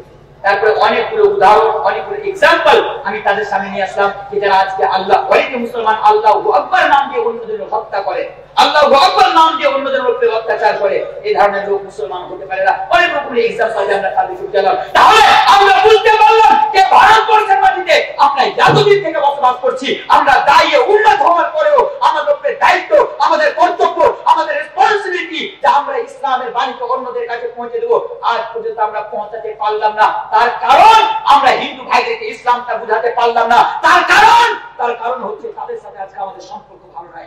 তারপরে অনেকগুলো উদাহরণ অনেকগুলো এক্সাম্পল আমি তাদের সামনে নিয়ে আসলাম যে যারা আজকে আল্লাহ, অনেকে মুসলমান আল্লাহ আকবর নাম দিয়ে অন্যদের হত্যা করে। আল্লাহ আকবর নাম দিয়ে অন্যদের উপরে অত্যাচার করে এই ধরনের লোক মুসলমান হতে পারে না। অনেক রকমের এক্সাম্পল আমরা তাদেরকে বুঝালাম তাহলে আমরা বুঝতে পারলাম যে ভারতবর্ষের মাটিতে আমরা এতদিন থেকে বসবাস করছি। আমরা দায়ী উন্নত হওয়ার পরেও আমাদের উপরে দায়িত্ব, আমাদের কর্তব্য, আমাদের রেসপন্সিবিলিটি যে আমরা ইসলামের বাণীকে অন্যদের কাছে পৌঁছে দেবো, আজ পর্যন্ত আমরা পৌঁছাতে পারলাম না। তার কারণ আমরা হিন্দু ভাইদেরকে ইসলামটা বুঝাতে পারলাম না। তার কারণ তার কারণ হচ্ছে তাদের সাথে আজকে আমাদের সম্পর্ক ভালো নাই।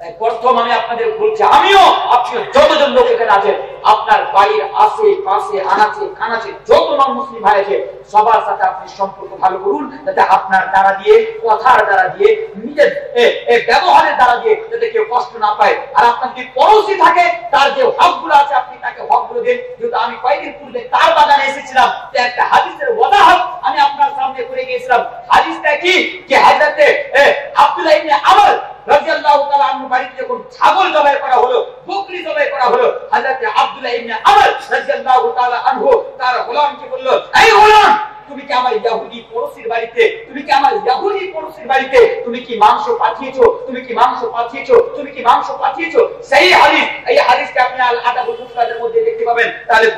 তাই প্রথম আমি আপনাদের বলছি, আমিও, আপনিও, যতজন লোক এখানে আছেন, আপনার বাড়ির আশে পাশে, আনাচে, কানাচে, যত নন মুসলিম ভাই আছে, সবার সাথে আপনি সম্পর্ক ভালো করুন, যাতে আপনার দ্বারা দিয়ে, কথার দ্বারা দিয়ে, নিজের ব্যবহারের দ্বারা দিয়ে যাতে কেউ কষ্ট না পায়। আর আপনার যদি পড়োশি থাকে, তার যে হকগুলো আছে, আপনি তাকে হকগুলো দিন। যেহেতু আমি কয়েকদিন পূর্বে তার বাগানে এসেছিলাম একটা হাদিসের ওয়াদাহত আমি আপনার সামনে করে গিয়েছিলাম। হাদিসটা কি? যে হাজরাতে আব্দুল্লাহ ইবনে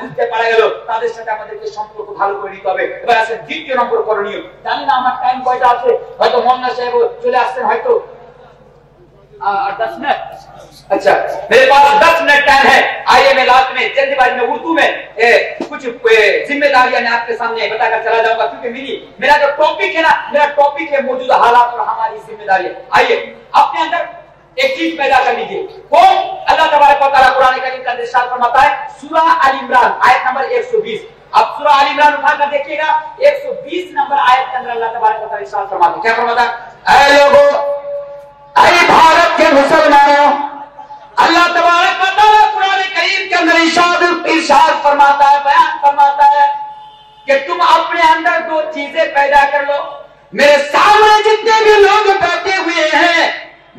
বুঝতে পারা গেল, তাদের সাথে আমাদেরকে সম্পর্ক ভালো করে নিতে হবে। এবার দ্বিতীয় নম্বর করণীয়। জানি না আমার টাইম কয়টা আছে, হয়তো মোহাম্মদ সাহেব চলে আসছেন হয়তো। दस मिनट। अच्छा मेरे पास दस मिनट टाइम है। आइए मैं लास्ट में जल्दीबाजी में उर्दू में ए, कुछ जिम्मेदारियाँ आपके सामने बताकर चला जाऊँगा क्योंकि मेरी मेरा जो टॉपिक है ना मेरा टॉपिक है मौजूदा हालात और हमारी ज़िम्मेदारी आइए अपने अंदर एक चीज़ पैदा कर लीजिए। कौन अल्लाह तबारक कुरान करीम का इरशाद फरमाता है सूरह अल इमरान आयत नंबर 120 अब सूरह आल इमरान उठाकर देखिएगा 120 नंबर आयत के अंदर अल्लाह तबारक क्या फरमाता है? लोगों भारत के मुसलमानों अल्लाह तबारक व तआला कुरान करीम के अंदर इरशाद इरशाद फरमाता है, बयान फरमाता है कि तुम अपने अंदर दो चीज़ें पैदा कर लो। मेरे सामने जितने भी लोग बैठे हुए हैं,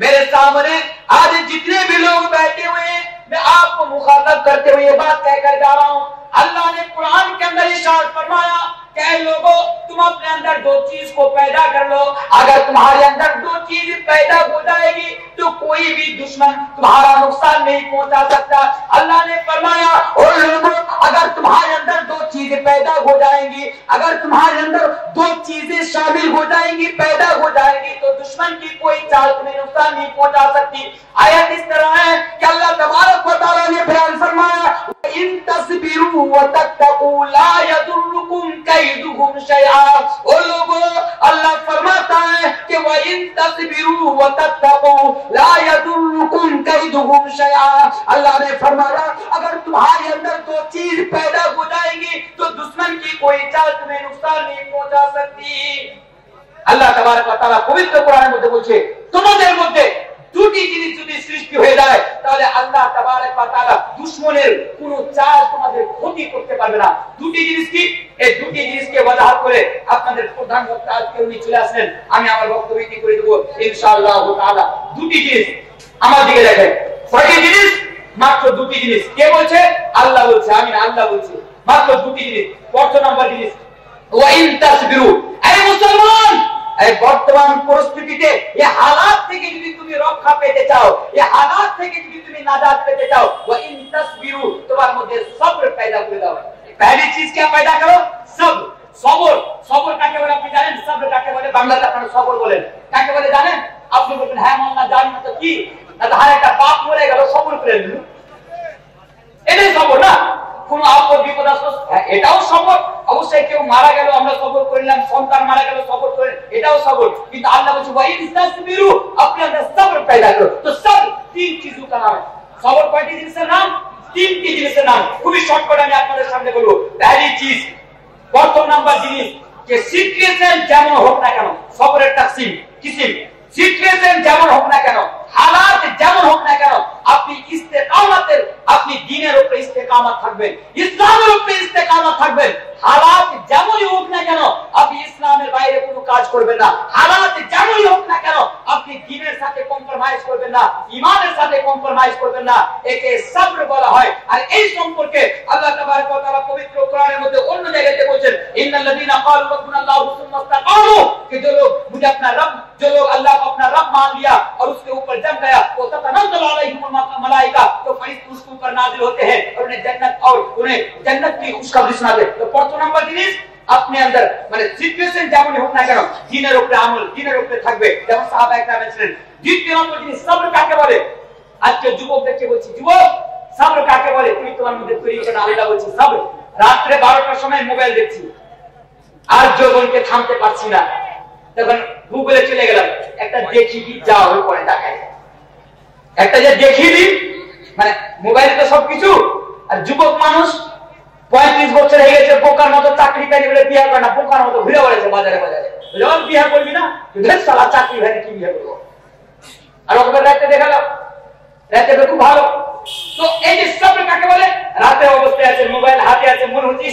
मेरे सामने आज जितने भी लोग बैठे हुए हैं, मैं आपको मुखातब करते हुए बात कहकर जा रहा हूँ। अल्लाह ने कुरान के अंदर इशार फरमाया कह लोगो, तुम अपने अंदर दो चीज़ को पैदा कर लो। अगर तुम्हारे अंदर दो चीज़ पैदा हो जाएगी तो कोई भी दुश्मन तुम्हारा नुकसान नहीं पहुँचा सकता। अल्लाह ने फरमाया और लोगों, अगर तुम्हारे अंदर दो चीज़ें पैदा हो जाएँगी, अगर तुम्हारे अंदर दो चीज़ें शामिल हो जाएँगी, पैदा हो जाएँगी तो दुश्मन की कोई चाल तुम्हें नुकसान नहीं पहुँचा सकती। आयत इस तरह है कि अल्लाह तबारक ने बयान फरमाया इन तस्बिरू व तत्तकू ला यदुर्रुकुम कैदुहुम शैआ ओ लोगो अल्लाह फरमाता है कि व इन तस्बिरू व तत्तकू ला यदुर्रुकुम कैदुहुम शैआ अल्लाह ने फरमाया अगर तुम्हारे अंदर दो चीज पैदा हो जाएंगी तो दुश्मन की कोई चाल तुम्हें नुकसान नहीं पहुंचा सकती আল্লাহ তাবারক ওয়া তাআলা পবিত্র কোরআনের মধ্যে বলছে তোমাদের মধ্যে দুটি জিনিস যদি সৃষ্টি হয়ে যায়, তাহলে আল্লাহ দুশমনের কোনো চাল তোমাদের ক্ষতি করতে পারবে না। দুটি জিনিস কি? এই দুটি জিনিসকে ওয়াজাহাত করে আপনাদের প্রধান বক্তা আজকে উনি চলে আসলেন। আমি আমার বক্তব্য ইতি করে দেবো? ইনশাআল্লাহ তাআলা। দুটি জিনিস আমার দিকে দেখেন। ছয়টি জিনিস? মাত্র দুটি জিনিস। কে বলছে? আল্লাহ বলছে আমি আল্লাহ বলছে। মাত্র দুটি জিনিস। প্রথম নাম্বার জিনিস, ওয়াইন তাসবিরু। এই মুসলমান! এই বর্তমান পরিস্থিতিতে এই হালাত থেকে যদি তুমি রক্ষা পেতে চাও এই হালাত থেকে যদি তুমি নাজাত পেতে চাও ওয়াইন তাসবিরু তোমার মধ্যে সবর पैदा করে দাও पहली चीज क्या पैदा करो सब সবর সবর কাকে বলে আপনি জানেন সবর কাকে বলে বাংলাতে আপনারা সবর বলেন কাকে বলে জানেন আপনি বলবেন হ্যাঁ মোল্লা জানি না তো কি না তো একটা বাপ মরে গেল সবর করে নিল এটাই সবর না কোন আপদ বিপদ আসলো হ্যাঁ, এটাও সবর অবশ্যই কেউ মারা গেল আমরা সবর করলাম সন্তান মারা গেল সবর করে এটাও সবর কিন্তু আল্লাহ বলছে ওয়াই ইস্তাসবিরু अपने अंदर सब्र पैदा करो तो सब तीन चीजों का नाम है सब्र কয়টি জিনিসের নাম তিনটি জিনিসের নাম খুবই শর্টকাট আমি আপনাদের সামনে বলবো पहली चीज প্রথম নাম্বার জিনিস যে সিচুয়েশন যেমন হোক না কেন সবরের তাকসিম কিসিম সিচুয়েশন যেমন হোক না কেন হালাত যেমন হোক না কেন আপনি ইস্তেকামাতের আপনি দিনের উপরে ইস্তেকামাত থাকবেন ইসলামের উপরে ইস্তেকামাত থাকবেন হালাত যেমনই হোক না কেন আপনি ইসলামের বাইরে কোনো কাজ করবেন না হালাত যেমনই হোক না কেন আপনি দিনের সাথে কম্প্রোমাইজ করবেন না ইমানের সাথে কম্প্রোমাইজ করবেন না একে সবর বলা হয় আর এই সম্পর্কে আল্লাহ তাবারক ওয়া তাআলা পবিত্র কোরআনের মধ্যে অন্য জায়গাতে বলেন ইন্নাল্লাযীনা ক্বালু রাব্বুনা আল্লাহু সুম্মা ইসতাকামু कि जो लोग मुझे अपना रब जो लोग अल्लाह को अपना रब मान लिया और उसके ऊपर जम गया वो ततनज़्ज़लु अलैहिमुल मलाइका तो फरिश्ते उसके ऊपर नाजिल होते हैं और उन्हें जन्नत और उन्हें जन्नत की खुशखबरी सुनाते तो প্রথম নাম্বার জিনিস আপনি আন্দার মানে সিচুয়েশন যেমনই হোক না কেন দিনের উপরে আমল দিনের উপরে থাকবে যেমন সাহাবা একরাম ছিলেন দ্বিতীয় নম্বর জিনিস সবর কাকে বলে আজকে যুবকদেরকে বলছি যুবক সবর কাকে বলে তুমি তোমার মধ্যে তৈরি করে আল্লাহ বলছি সবর রাত্রে বারোটার সময় মোবাইল দেখছি আর যৌবনকে থামতে পারছি না তখন গুগলে চলে গেলাম একটা দেখি কি যা হয়ে পরে দেখায় একটা যে দেখি দি মানে মোবাইলে তো সবকিছু, আর যুবক মানুষ পঁয়ত্রিশ বছর হয়ে গেছে, বোকার মতো চাকরি পেয়ে বলে বিয়ে করে না, বোকার মতো ঘুরে বেড়াচ্ছে বাজারে বাজারে। যখন বিয়ে করবি না? সালা চাকরি ভাই কি বিয়ে করব? আর ওকে রাতে দেখালাম, রাতে খুব ভালো। তো এই যে সব কাকে বলে? রাতে অবস্থায় আছে মোবাইল হাতে আছে, মনে হচ্ছে